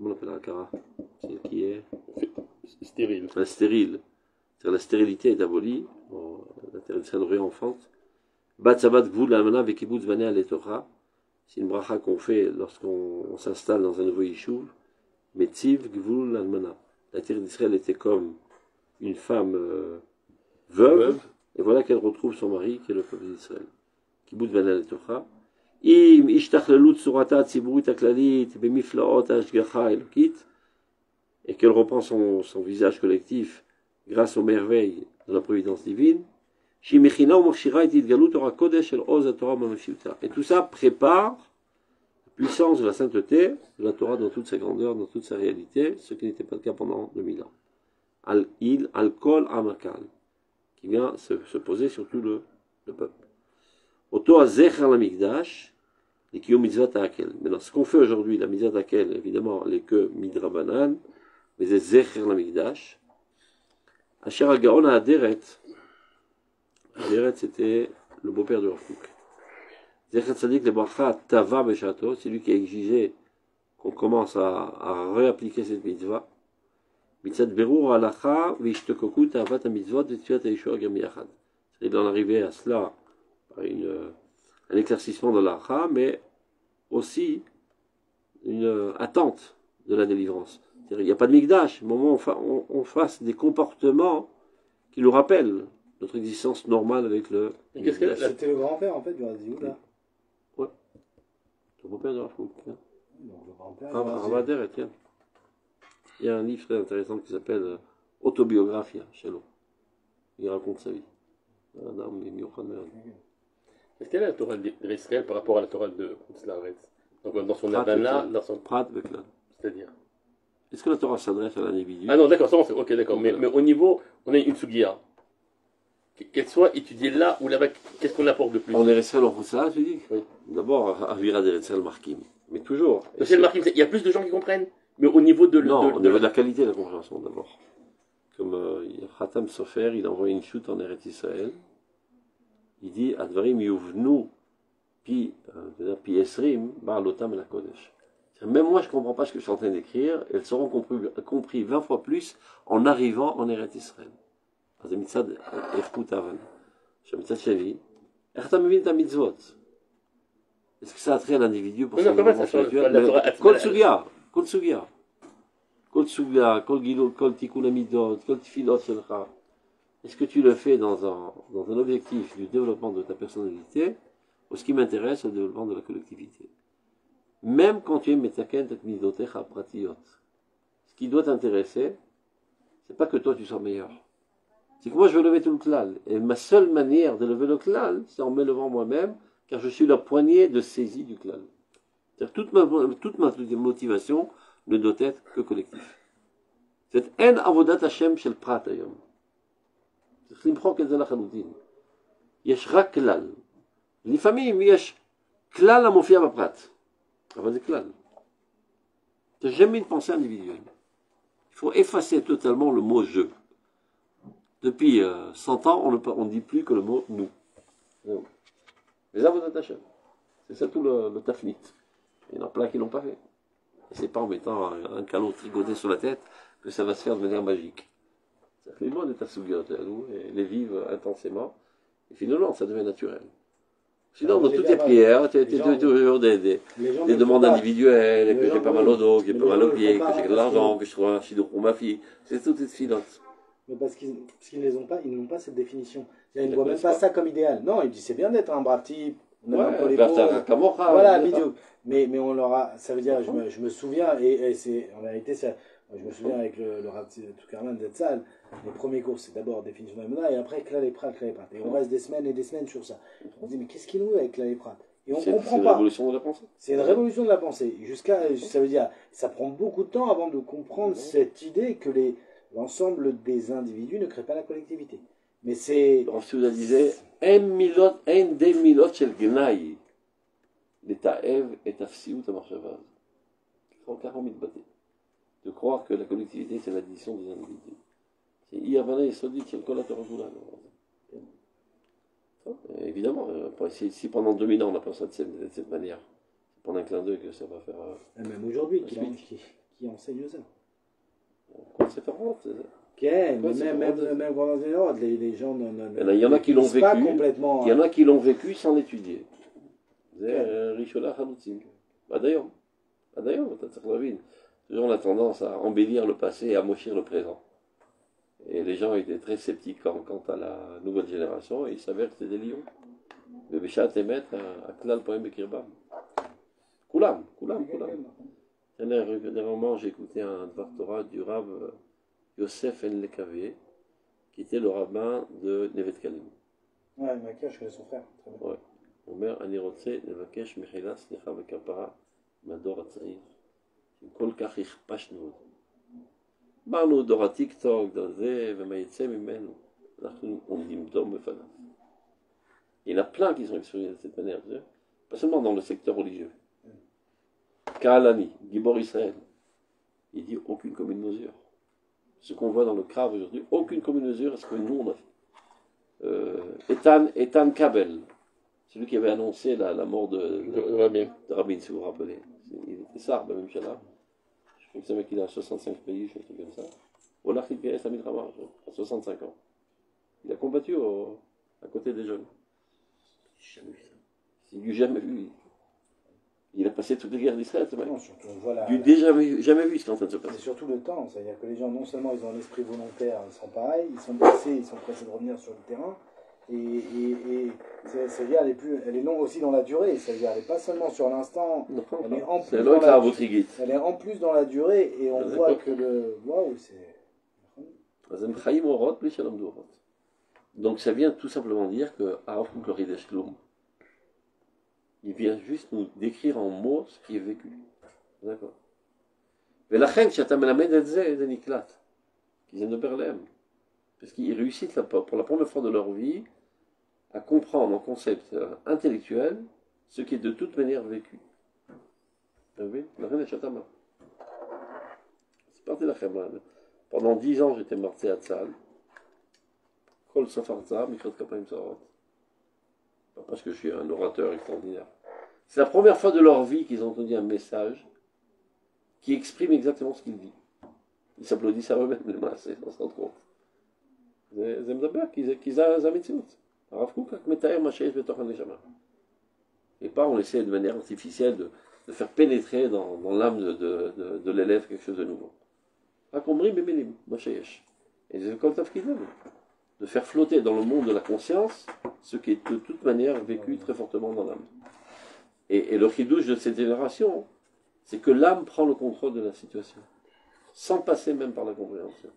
Comment on appelle Akara Celle qui est? Stérile. La stérile. C'est-à-dire la stérilité est abolie, l'interdiction de réenfante. Bat Sabat Gvul Amana Bekibut Vanea Letora. C'est une bracha qu'on fait lorsqu'on s'installe dans un nouveau Yishuv. Metziv Gvul Almana. La terre d'Israël était comme une femme euh, veuve, et voilà qu'elle retrouve son mari qui est le peuple d'Israël. Kibbutz Vanea Letora אם השתכללות צורתה הציבורית הכללית במפלאות ההשגחה האלוקית, et qu'elle reprend son, son visage collectif grâce aux merveilles de la providence divine, שהיא מכינה ומכשירה את התגלות אור הקודש של עוז התורה וממשיותה. Et tout ça prépare la puissance de la sainteté de la Torah dans toute sa grandeur, dans toute sa réalité, ce qui n'était pas le cas pendant 2000 ans. Al, il, al kol amakal, qui vient se, se poser sur tout le, le peuple. Oto Azecher la Mikdash, et qui mitzvah Akel. Maintenant, ce qu'on fait aujourd'hui, la mitzvah Akel, évidemment, est que midrabanan, mais c'est Zecher la Mikdash. Asher Agaon a Aderet. Aderet, c'était le beau-père de Rafouk. Zecher Tzadik le Bracha Tava Beshato, c'est lui qui a exigé qu'on commence à, à réappliquer cette mitzvah. Mitzvah Berur Alacha, Vishtokoku Tavat Mitzvot, Vitsuat Yeshua Gamiachad. Il en arrivait à cela par une, un éclaircissement de l'Acha, mais aussi une attente de la délivrance. Il n'y a pas de migdash, au moment où on, fa- on- on fasse des comportements qui nous rappellent notre existence normale avec le qu'est-ce que-. C'était le grand-père en fait du Razi Yehuda? Le beau-père de Rafouk. Donc le grand-père. Ah, tiens. Il y a un livre très intéressant qui s'appelle euh, Autobiographia, l'eau. Il raconte sa vie. Est-ce quelle est la Torah d'Israël par rapport à la Torah de Koutslaretz Donc dans son Havana, dans son. Prat, Beklan. C'est-à-dire? Est-ce que la Torah s'adresse à l'individu? Ah non, d'accord, ça on sait. Ok, d'accord. Mais, mais au niveau, on a une sugia. Qu'elle soit étudiée là ou là-bas, qu'est-ce qu'on apporte de plus? On est resté à l'Oroussa, tu dis? Oui. D'abord, Avira d'Eretzel Markim. Mais toujours. Le marquis, il y a plus de gens qui comprennent, mais au niveau de. Non, de- au niveau de la qualité de la compréhension d'abord. Comme euh, a Khatam Sofer, il envoie une chute en Eretz Israël Il dit Advarim yuvnu pi, euh, pi esrim bar lotam la kodesh. C'est-à-dire, Même moi, je ne comprends pas ce que je suis en train d'écrire. Elles seront compris, compris 20 fois plus en arrivant en Eretz Israël. אז זה מצד איכות ההבנה. עכשיו מצד שני, איך אתה מבין את המצוות? Est-ce que ça a trait à l'individu pour Non, son non, comment développement ça change spirituel la Torah Mais עצמה- כל סוגיה, כל סוגיה. כל סוגיה, כל גילוי, כל תיקון המידות, כל תפילות שלך. est-ce que tu le fais dans un, dans un objectif du développement de ta personnalité ou ce qui m'intéresse le développement de la collectivité? Même quand tu es metaken tatmidotecha pratiot, ce qui doit t'intéresser, c'est pas que toi tu sois meilleur. C'est que moi je veux lever tout le klal. Et ma seule manière de lever le klal, c'est en m'élevant moi-même, car je suis la poignée de saisie du klal. Toute ma, toute ma motivation ne doit être que collective. C'est en avodat Hashem shel pratayom. צריך למחוק את זה לחלוטין. יש רק כלל. לפעמים יש כלל המופיע בפרט, אבל זה כלל. C'est jamais une pensée individuelle. Il faut effacer totalement le mot je. Depuis euh, 100 ans, on ne on ne dit plus que le mot nous. Non. Les avodat Hashem. C'est ça tout le, le tafnit. Il y en a plein qui l'ont pas fait. Et c'est pas en mettant un, un calot tricoté sur la tête que ça va se faire de manière magique. Ça fait loin d'être assougiote à nous et les vivre intensément. Et finalement, ça devient naturel. Sinon, dans toutes les prières, tu tu- toujours des, ne demandes individuelles, que j'ai pas mal au dos, que j'ai pas mal gens au le pied, font que j'ai de l'argent, que- je trouve un chido pour ma fille. C'est toutes ces filotes. Mais parce qu'ils qu'ils les ont pas, ils n'ont pas cette définition. Ils ne voient même pas ça comme idéal. Non, ils disent c'est bien d'être un bras type, Ouais, bah, Kamocha, Voilà. Mais, mais on leur a, ça veut dire, je me, je me souviens, et, et c'est, en réalité, ça, je me souviens avec le, le Rav Tukarman d'Etzal, les premiers cours, c'est d'abord définition de la Mona, et après, Kla les Prat, Kla les Prat. Et on reste des semaines et des semaines sur ça. On se dit, mais qu'est-ce qu'il nous avec Kla les Prat Et on C'est c'est comprend une pas. révolution de la pensée. C'est une révolution de la pensée. Jusqu'à, ça veut dire, ça prend beaucoup de temps avant de comprendre cette idée que les, l'ensemble des individus ne crée pas la collectivité. Mais c'est, הרב סעודה disait, אין מילות, אין די מילות של גנאי לתעב את אפסיות המחשבה הזאת. ככה הוא מתבטא. de croire que la collectivité, c'est l'addition des individus. C'est Iyavana et Sodi Évidemment, euh, si, si, pendant 2000 ans on a pensé de cette, de cette manière, c'est pendant un clin d'œil que ça va faire. Euh, ah, même aujourd'hui, qui, qui, qui, enseigne ça euh, Quand c'est faire c'est ça. Ok, mais même, même, même pendant les autres, les, les gens ne, ne. Il y en a qui l'ont vécu. Complètement, il y en hein. a qui l'ont vécu sans l'étudier. C'est Rishola Hanoutin. Bah d'ailleurs, bah d'ailleurs, Tatar Lavine on a tendance à embellir le passé et à mochir le présent. Et les gens étaient très sceptiques quant à la nouvelle génération, et il s'avère que c'est des lions. Le Béchat émet hein, à Klal Poem Kirbam. Koulam, Koulam, Koulam. Dernièrement, j'ai écouté un Torah du Rav Yosef El Lekavé, qui était le rabbin de Nevet Kalim. Ouais, Makesh, je connais son frère. Ouais. Omer Anirotse Nevakesh Mechilas Necha Mador Atzaïr. מהדור הצעיר, שכל כך הכפשנו אותו. אמרנו, דור הטיק טוק, דור זה, ומה יצא ממנו, אנחנו עומדים דום בפניו. Il y en a plein qui sont exprimés de cette manière. tu sais. Pas seulement dans le secteur religieux. Kaalani, Gibor Israël, il dit aucune commune mesure. Ce qu'on voit dans le Krav aujourd'hui, aucune commune mesure à ce que nous on a fait. Euh, Ethan, Ethan Kabel, celui qui avait annoncé la, la mort de, Je de, vois bien. de Rabin, si vous vous rappelez. C'est- Il était sarbe, même là. Je crois que c'est mec à 65 pays, je sais comme ça. Ou alors qu'il est à Milrama, à 65 ans. Il a combattu au- à côté des jeunes. J'ai jamais vu ça. Il n'a jamais vu. Il a passé toutes les guerres d'Israël, ce mec. Non, surtout, Il n'a déjà vu- jamais vu ce qui est en train de se C'est passer. surtout le temps, c'est-à-dire que les gens, non seulement ils ont un esprit volontaire, ils sont pareils, ils sont blessés, ils sont pressés de revenir sur le terrain, et, et, et c'est-à-dire elle est plus, longue aussi dans la durée. C'est-à-dire elle n'est pas seulement sur l'instant. Elle est en plus. Est dans la, elle est en plus dans la durée et on voit que le waouh c'est. Donc ça vient tout simplement dire que il vient juste nous décrire en mots ce qui est vécu. D'accord. Mais la reine, c'est Parce qu'ils réussissent pour la première fois de leur vie à comprendre en concept euh, intellectuel ce qui est de toute manière vécu. Oui, C'est parti la Pendant dix ans, j'étais marté à Tzal. Kol Mikrat parce que je suis un orateur extraordinaire. C'est la première fois de leur vie qu'ils ont entendu un message qui exprime exactement ce qu'il dit. Ils s'applaudissent à eux-mêmes, les masses, on se rend compte. Zemdabak, qu'ils ont un זה, כי זה, זה המציאות. הרב קוק רק מתאר מה שיש בתוך הנשמה. Et pas on essaie de manière artificielle de, de faire pénétrer dans, dans l'âme de, de, de, de l'élève quelque chose de nouveau. רק אומרים במילים, מה שיש. Et c'est comme תפקידנו. De faire flotter dans le monde de la conscience ce qui est de toute manière vécu très fortement dans l'âme. Et, et le chidouche de cette génération, c'est que l'âme prend le contrôle de la situation, sans passer même par la compréhension.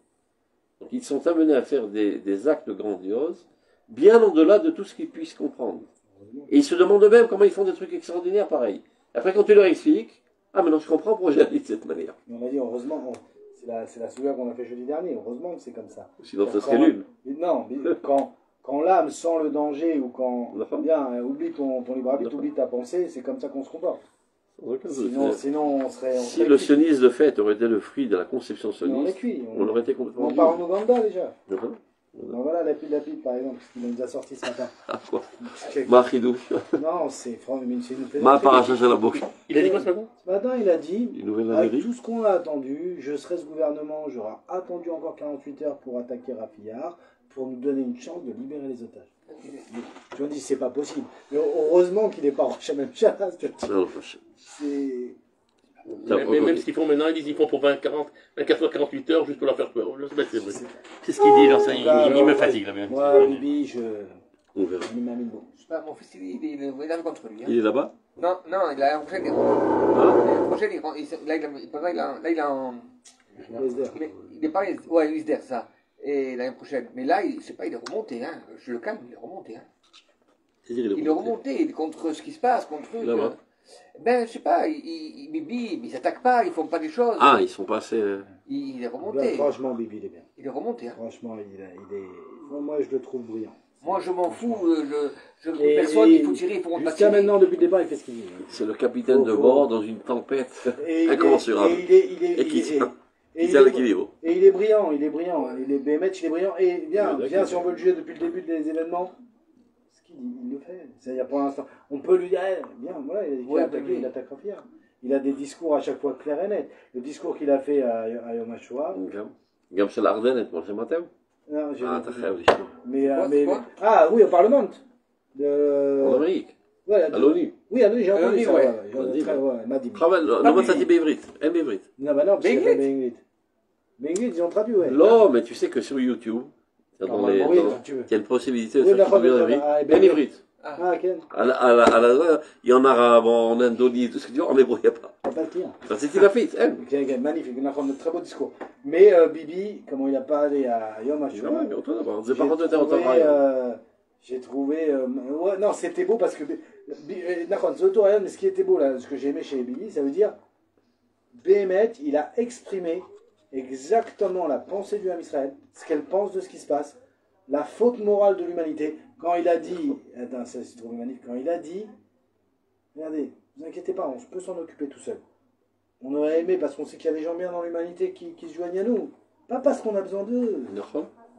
Donc ils sont amenés à faire des, des actes grandioses, bien au-delà de tout ce qu'ils puissent comprendre. Et ils se demandent eux-mêmes comment ils font des trucs extraordinaires pareils. Après, quand tu leur expliques, ah, maintenant je comprends pourquoi j'ai agi de cette manière. On a dit, heureusement, on- c'est la, la qu'on a fait jeudi dernier, heureusement que c'est comme ça. Sinon, ça serait nul. Non, mais quand, quand l'âme sent le danger ou quand, bien, euh, oublie ton, ton libre arbitre, oublie ta pensée, c'est comme ça qu'on se comporte. Sinon, sinon on serait... On Si serait le cuit. sionisme de fait aurait été le fruit de la conception on sioniste, cuit. on On, aurait été on complètement en parle en. Ouganda déjà. Donc voilà, la pile la pile par exemple, ce qu'il nous a sorti ce matin. *laughs* Ah, quoi C'est- Ma chidouche. Non, c'est franchement, mais c'est une Ma paracha de la bouche. Il a dit quoi ce matin? Ce matin, il a dit, Une nouvelle avec tout ce qu'on a attendu, je serai ce gouvernement, j'aurai attendu encore 48 heures pour attaquer Rafillard, pour nous donner une chance de libérer les otages. Tu me dis, c'est pas possible. Mais heureusement qu'il n'est pas en *laughs* Shamem Shahaz, tu vois. Non, non, je- C'est... Ça, Même, même aujourd'hui. ce qu'ils font maintenant, ils disent qu'ils font pour 20, 40, 24 heures, 48 heures juste pour leur faire peur. Sais c'est vrai. C'est ce qu'il dit, là, ça, il, Bah, il- il me fatigue, là, bien. Moi, Bibi, je... On verra. je sais pas, mon fils, il, il, il, il arrive contre lui. Hein. Il est là-bas? Non, non, il a un projet. Il, Ah l'année prochaine, il, là, il, a, il- là, il a, là, il a un. Il est, est pas. Ouais, il se ça. Et l'année prochaine. Mais là, il, je sais pas, il est remonté. Hein. Je le calme, il est remonté. Hein. C'est-à-dire, Il est remonté il est contre ce qui se passe, contre eux. Là-bas. Ben, je sais pas, il, il, il, Bibi, ils s'attaquent pas, ils font pas des choses. Ah, ils sont passés. euh, Il, il est remonté. franchement, Bibi, il est bien. Il est remonté. Hein. Franchement, il, est... Moi, je le trouve brillant. Moi, je m'en fous. euh, Je, je, Et- personne, et il faut tirer, il faut Jusqu'à tirer. maintenant, depuis le départ, il fait ce qu'il dit. C'est le capitaine de bord dans une tempête Et il est- incommensurable. Et il est, il est, Et qui il est- et Il est- l'équilibre. Et il est brillant, il est brillant. Il est Bémet, il est brillant. Et bien, bien, si on veut le juger depuis le début des événements, ce qu'il dit, il le fait. C'est-à-dire pour l'instant, on peut lui dire, eh, bien, voilà, il, Ouais, a attaqué, oui. il attaque Rafia. Il a des discours à chaque fois clairs et nets. Le discours qu'il a fait à, à Yom HaShoah, גם- גם של ארדן אתמול, שמעתם? non, j'ai- אה, אתה חייב לשמוע. mais, euh, quoi, mais, c'est quoi ah oui, au Parlement. En De... Amérique, Ouais, à de- l'ONU. Oui, à l'ONU, j'ai À entendu l'ONU, ça. ouais. ouais, ouais, Vas-y, très- ouais. ouais, m'a dit. חבל, לא לא מצאתי בעברית, אין בעברית. Non, bah non, parce qu'il y a Benglit pas Benglit. Benglit, ils ont traduit, ouais. לא, mais tu sais que sur YouTube, dans les, dans, il possibilité de faire produire des briques. Hybride. Ah, quel à la, Il y en arabe, en indonésie, tout ce que tu veux, en hébreu, il n'y a pas. Ah, bah, ça, c'est Tilafit, elle. Magnifique, on a un très beau discours. Mais euh, Bibi, comment il a parlé à Yom Hashua J'ai trouvé. Euh, j'ai trouvé. Euh, ouais, non, c'était beau parce que. Euh, mais ce qui était beau, là, ce que j'ai aimé chez Bibi, ça veut dire. Bémet, il a exprimé exactement la pensée du Ham Israël, ce qu'elle pense de ce qui se passe, la faute morale de l'humanité, quand il a dit, attends, ça c'est trop humaniste, quand il a dit, regardez, vous inquiétez pas, on peut s'en occuper tout seul. On aurait aimé parce qu'on sait qu'il y a des gens bien dans l'humanité qui, se joignent à nous, pas parce qu'on a besoin d'eux,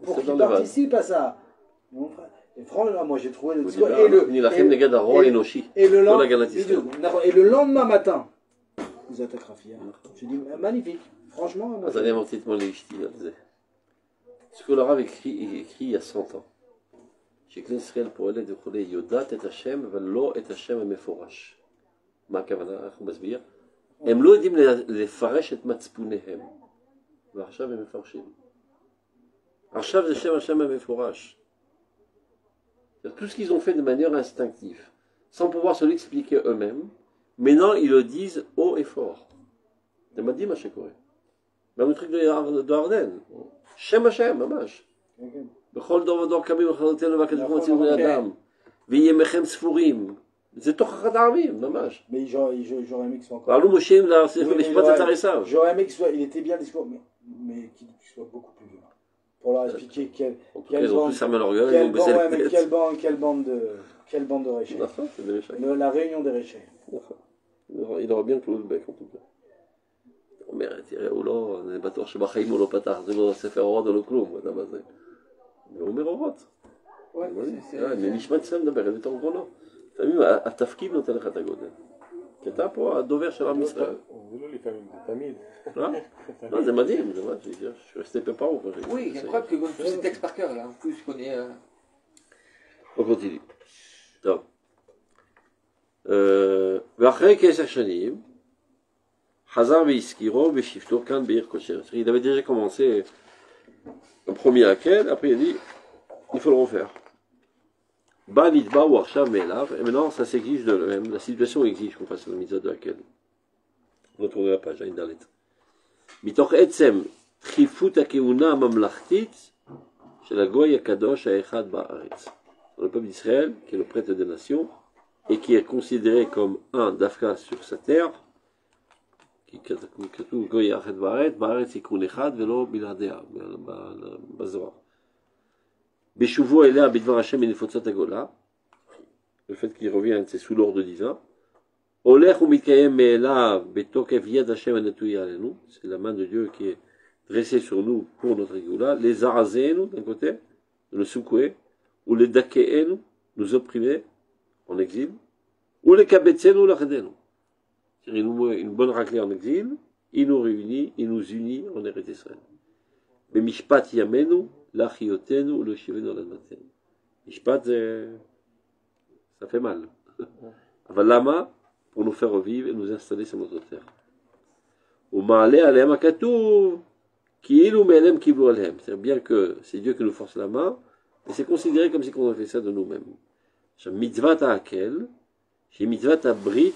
pour qu'ils participent à ça. Et franchement, moi j'ai trouvé le discours. Et le, et, et, le lendemain, et le matin, J'ai dit, magnifique. Franchement, moi, אז אני אמרתי אתמול לאשתי על זה. סקול הרב הקריא הקריא il y a 100 ans. שכנסת ישראל פועלת וכולי, יודעת את השם, אבל לא את השם המפורש. מה הכוונה? איך הוא מסביר? הם לא יודעים לפרש את מצפוניהם. ועכשיו הם מפרשים. עכשיו זה שם השם המפורש. C'est-à-dire, Tout ce qu'ils ont fait de manière instinctive, sans pouvoir se l'expliquer eux-mêmes, maintenant ils le disent haut et fort. זה מדהים מה שקורה. גם בתחיל דוארדן. שם השם, ממש. כן, כן. בכל דור ודור קמים וחלותינו והקדוש ברוך הוא נכון, מציל בני כן. אדם. וימיכם ספורים. זה תוך אחד העמים, ממש. Mais j'aurais j'aurais aimé que ce soit encore. ועלו משה לעשות Oui, mais משפט את j'aurais- הריסיו. J'aurais aimé que ce soit. Il était bien le discours, mais, mais qu'il soit beaucoup plus violent. Pour leur expliquer quelle, En tout cas, quelle ils ont bande, tous fermé leur gueule, ils quelle ont baissé bande, ouais, la mais tête. quelle bande, quelle bande de, quelle bande de Réchet. נכון, זה במשק. Le- La réunion des Réchets. נכון. il aura- il aura bien cloué le bec en tout cas. הוא אומר, תראה, הוא לא, אני בטוח שבחיים הוא לא פתח, זה לא ספר אורות ולא כלום, אתה מה זה. והוא אומר אורות. Ouais, c'est- אה, c'est- נשמת ישראל מדברת בתור גרונו. לפעמים התפקיד נותן לך את הגודל. כי אתה פה הדובר של עם ישראל. זה לא לפעמים, זה תמיד. לא? לא, זה מדהים, זה מה, je suis resté péparo quand j'ai Oui, écouté ça. incroyable que tous ces textes par cœur là. En plus, je connais. euh, On continue. טוב. אה, ואחרי כעשר שנים, Il avait déjà commencé un premier הקל, après il a dit, il faut le refaire. בא נתבע הוא עכשיו מאליו, et maintenant ça s'exige de même, la situation exige qu'on fasse la mitzvah de הקל. רetournez la page, עין ד'. מתוך עצם דחיפות הכהונה הממלכתית של הגוי הקדוש האחד בארץ. le peuple d'Israël, qui est le prêtre des nations, et qui est considéré comme un d'Afka sur sa terre, qui כתוב גוי יחד בארץ, בארץ יקרון אחד ולא בלעדיה, ב- ב- בזוהר. בשובו אליה בדבר השם מנפוצת הגולה, le fait qu'il revient, c'est sous l'ordre divin, הולך ומתקיים מאליו בתוקף יד השם הנטוי עלינו, c'est la main de Dieu qui est dressée sur nous pour notre גאולה, לזעזענו d'un côté, de le secouer, ou les dakéenu, nous opprimer en exil, ou les kabetzenu lachedenu. C'est-à-dire, il nous met une bonne raclée en exil, il nous réunit, il nous unit en Eretz Israël. Mais mishpat yamenu, lachiotenu, le shivenu ladmatenu. Mishpat, c'est- ça fait mal. אבל למה? pour nous faire revivre et nous installer sur notre terre. ומעלה עליהם הכתוב, כאילו מאליהם קיבלו עליהם. C'est-à-dire bien que c'est Dieu qui nous force la main, mais c'est considéré comme si on a fait ça de nous-mêmes. עכשיו, מצוות ההקל, שהיא מצוות הברית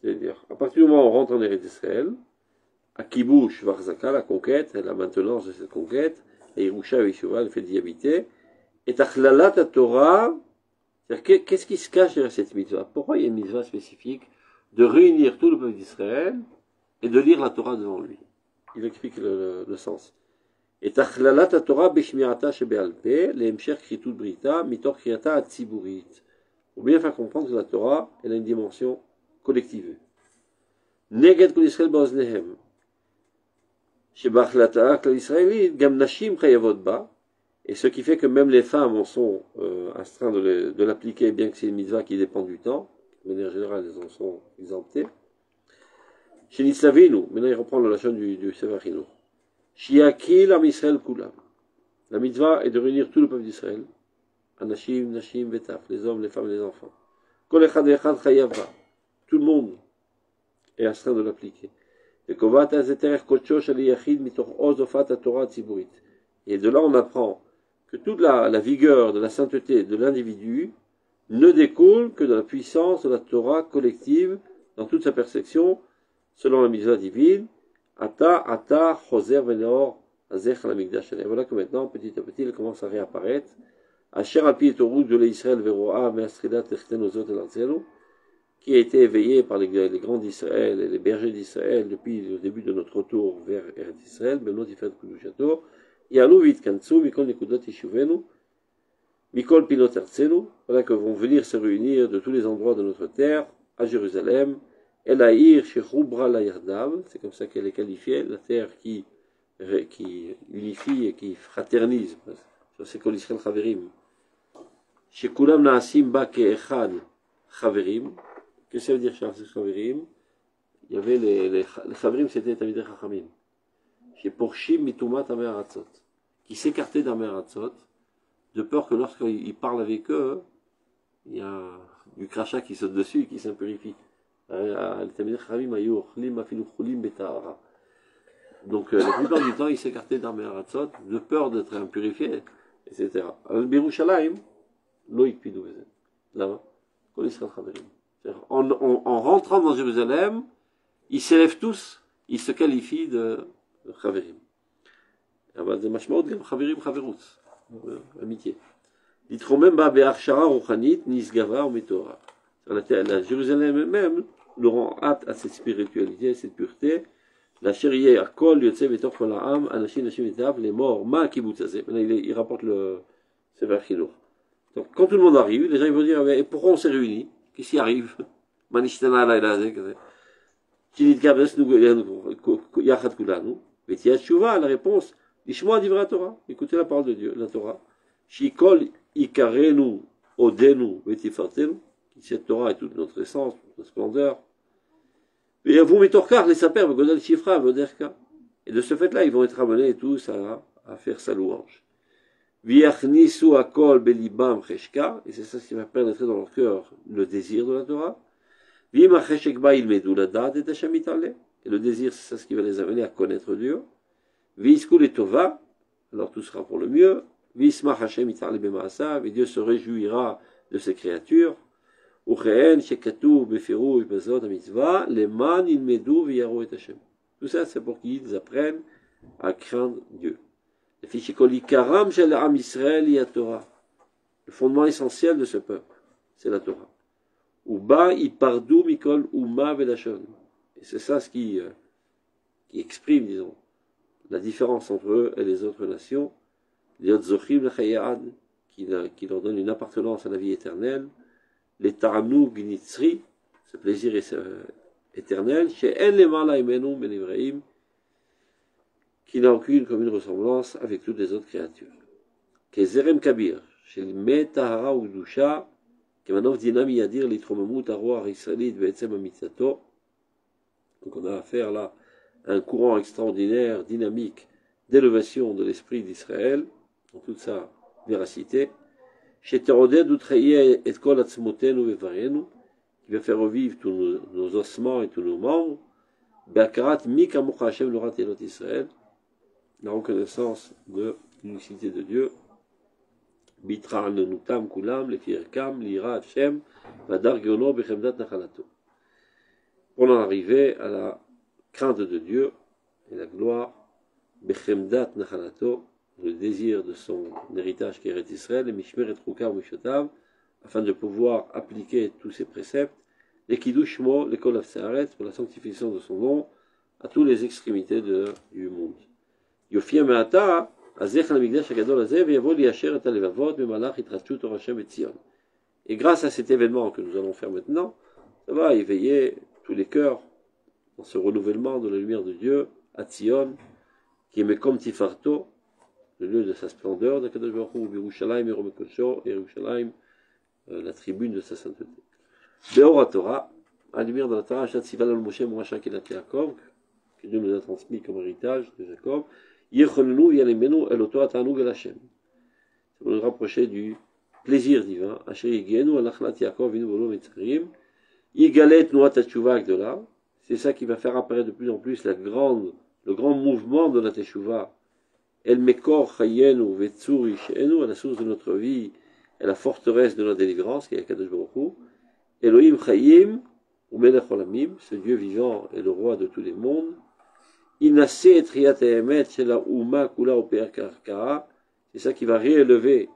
C'est-à-dire, à partir du moment où on rentre en Eretz Israël, à Kibush, Varzaka, la conquête, la maintenance de cette conquête, et Yerusha et Yeshua, le fait d'y habiter, et Tachlalat Torah, c'est-à-dire, qu'est-ce qui se cache derrière cette mitzvah? Pourquoi il y a une mitzvah spécifique de réunir tout le peuple d'Israël et de lire la Torah devant lui? Il explique le, sens. Et Tachlalat Torah, Beshmirata, Shebealpe, Lemcher, Kritout, Brita, Mitor, Kriata, Atziburit. Pour bien faire comprendre que la Torah, elle a une dimension collective. נגד כל ישראל באוזניהם. שבהחלטה הכלל ישראלית גם נשים חייבות בה, et ce qui fait que même les femmes en sont euh, astreintes de, le- de l'appliquer, bien que c'est une mitzvah qui dépend du temps, de manière générale, elles en sont exemptées. Chez Nitzavinu, maintenant il reprend la chaîne du, du Sefer Chinuch. Shiakil am Israël Kulam. La mitzvah est de réunir tout le peuple d'Israël. Anashim, Nashim, Vetaf, les hommes, les femmes, les enfants. Kol echad echad chayava. tout le monde est astreint de l'appliquer. Et de là, on apprend que toute la, vigueur de la sainteté de l'individu ne découle que de la puissance de la Torah collective dans toute sa perception, selon la mitzvah divine. Ata, ata, choser azech. Et voilà que maintenant, petit à petit, il commence à réapparaître. Asher api et de l'Israël veroa, meastrida techten ozot el qui a été éveillé par les, grands d'Israël et les bergers d'Israël depuis le début de notre retour vers Yalu Vitkantsu, Mikol Nekudot Yeshuvenu, Mikol Pinot Artsenu, voilà que vont venir se réunir de tous les endroits de notre terre, à Jérusalem, Shechubra la c'est comme ça qu'elle est qualifiée, la terre qui, qui unifie et qui fraternise. C'est Naasim Ba Ke'echad Chaverim. Que ça veut dire Chaverim Il y avait les, les, les Chaverim, c'était Tamidei Chachamim. Chez Porshim Mitumat Ameratzot, qui s'écartaient d'Ameratzot, de peur que lorsqu'il parle avec eux, il y a du crachat qui saute dessus et qui s'impurifie. Donc euh, la plupart du temps, il s'écartait d'Armé Aratzot de peur d'être impurifié, etc. Birushalayim, Loïc Pidou, là-bas, en, en, en, rentrant dans Jérusalem, ils s'élèvent tous, ils se qualifient de Chaverim. De Mashmaot, Chaverim, Chaverut, euh, amitié. La Jérusalem même nous rend hâte à cette spiritualité, à cette pureté. La chérie à Kol, Yotsev et Torfolaam, Anashim, Nashim et les morts, Ma Kibutzazé. Il rapporte le Sefer Khinour. Donc, quand tout le monde arrive, les gens ils vont dire, mais pourquoi on s'est réunis? qu'est-ce qui arrive? Manishtana laïla, Tilit Gabes, nous, Yachat Kulanu. Mais Tiyat Shuva, la réponse, Ishmo a la Torah, écoutez la parole de Dieu, la Torah. Shikol Ikarenu, Odenu, Vetifatenu, qui cette Torah est toute notre essence, notre splendeur. Et vous, Mitorkar, les saperbes, Godal Shifra, Voderka. Et de ce fait-là, ils vont être amenés tous à, à faire sa louange. Viachnisu akol belibam cheshka, et c'est ça qui va pénétrer dans leur cœur le désir de la Torah. Vima cheshek ba ilmedu la date et Hashem Et le désir, c'est ça ce qui va les amener à connaître Dieu. Visku le tova, alors tout sera pour le mieux. Visma Hashem itale bemaasav, et Dieu se réjouira de ses créatures. וכן שכתוב בפירוש בזאת המצווה, למען ילמדו ויראו את השם. Tout ça, c'est pour qu'ils apprennent à craindre Dieu. Le fondement essentiel de ce peuple, c'est la Torah. Et c'est ça ce qui, euh, qui, exprime, disons, la différence entre eux et les autres nations. Qui, qui leur donne une appartenance à la vie éternelle. Les Taranoug Nitzri, ce plaisir euh, éternel. Chez El Emala Ben Ibrahim qui n'a aucune commune ressemblance avec toutes les autres créatures. Kezerem Kabir, chez le Tahara ou Dusha, Kemanov Dinam Yadir, Litromemu, Taroar, Israélite, Be'etzem Amitsato. Donc on a affaire là à un courant extraordinaire, dynamique, d'élévation de l'esprit d'Israël, dans toute sa véracité. Chez Teroded, Utreye, et Kol Atzmotenu, Vevarenu, qui va faire revivre tous nos, nos ossements et tous nos membres. Be'akarat, Mika Hashem, Lorat Elot Israël la reconnaissance de l'unicité de Dieu. Vadar Bechemdat Nachalato. Pour en arriver à la crainte de Dieu et la gloire, Bechemdat Nachalato, le désir de son héritage qui est Israël, et Mishmer et afin de pouvoir appliquer tous ces préceptes, les Kiddushmo, l'école Saaret, pour la sanctification de son nom, à toutes les extrémités de, du monde. Et grâce à cet événement que nous allons faire maintenant, ça va éveiller tous les cœurs dans ce renouvellement de la lumière de Dieu à Tzion, qui est Mekom Tifarto, le lieu de sa splendeur, la tribune de sa sainteté. Beor Torah, à lumière de la Torah, que Dieu nous a transmis comme héritage de Jacob, Yechonenu, Yalemenu, El Oto Atanu, El Hashem. C'est pour nous rapprocher du plaisir divin, Asher Yigenu, Alachlat Yaakov, Vinu Bolo, Metzarim, Yigalet Noat Teshuvah Gdola, c'est ça qui va faire apparaître de plus en plus la grande, le grand mouvement de la Teshuvah El Mekor Chayenu Vetsur Ishenu, à la source de notre vie et la forteresse de notre délivrance, qui est Kadosh Baruch. Elohim Chayim, ou Melech Olamim, ce Dieu vivant et le roi de tous les mondes. Inase et Triat Emet, Shela Uma Kula Oper Karkara, c'est ça qui va réélever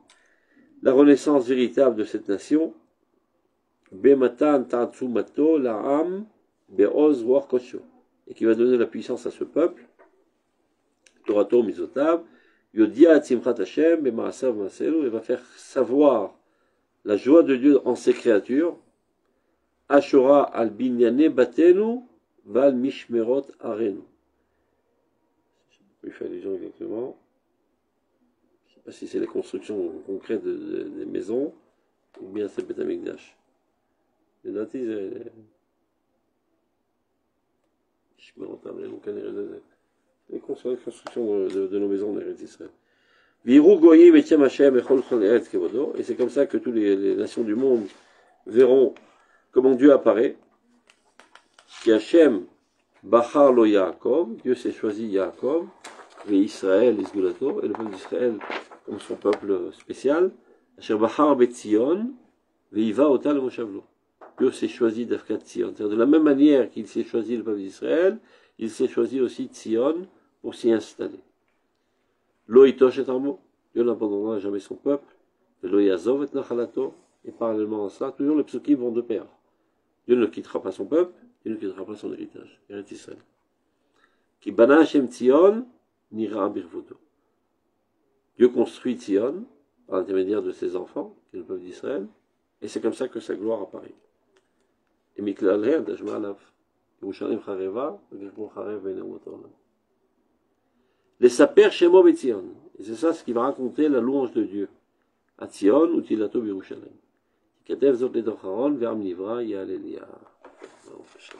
la renaissance véritable de cette nation. Bematan Tatsumato La'am Be'oz Ruach Kosho, et qui va donner la puissance à ce peuple. Torato Misotav, Yodia Tzimchat Hashem, Bemaasav Maselu, et va faire savoir la joie de Dieu en ses créatures. Ashora al binyane batenu, val mishmerot arenu il fait allusion exactement. Je ne sais pas si c'est la construction concrète des maisons ou bien c'est Beth Amikdash. Les datis, euh, je me rentable, donc les constructions de, nos maisons d'Eretz Israël. Et c'est comme ça que toutes les, nations du monde verront comment Dieu apparaît. Qui Hachem Bahar lo Yaakov, Dieu s'est choisi Yaakov, Israël Isgulato, et le peuple d'Israël comme son peuple spécial. Dieu s'est choisi Tzion. C'est-à-dire de la même manière qu'il s'est choisi le peuple d'Israël, il s'est choisi aussi Tzion pour s'y installer. Lo itosh et armo, Dieu n'abandonnera jamais son peuple. Lo yazov et nachalato, et parallèlement à cela, toujours les psukim vont de pair. Dieu ne quittera pas son peuple, Dieu ne quittera pas son héritage, Eretz Israël. Ki bana Tzion, nira birvodo. Dieu construit Tzion, par l'intermédiaire de ses enfants, qui est le peuple d'Israël, et c'est comme ça que sa gloire apparaît. Et Miklalher, Dashma Alav. ירושלים חרבה, וגשמו חרב בין אומות העולם. לספר שמו בציון. Et c'est ça ce qui va raconter la louange de Dieu. À Tzion ou Tilato בירושלים. כתב זאת לדוח אהרון, ועם נברא יעלה ליה. ברוך השם.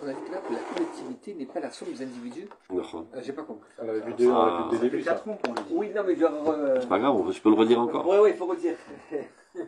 on a dit que la collectivité n'est pas la somme des individus. Non. Euh, j'ai pas compris. Ça. On l'avait vu dit. Oui, non, mais genre. Euh, C'est pas grave, je peux le redire encore. Oui, ouais, il faut redire. *laughs*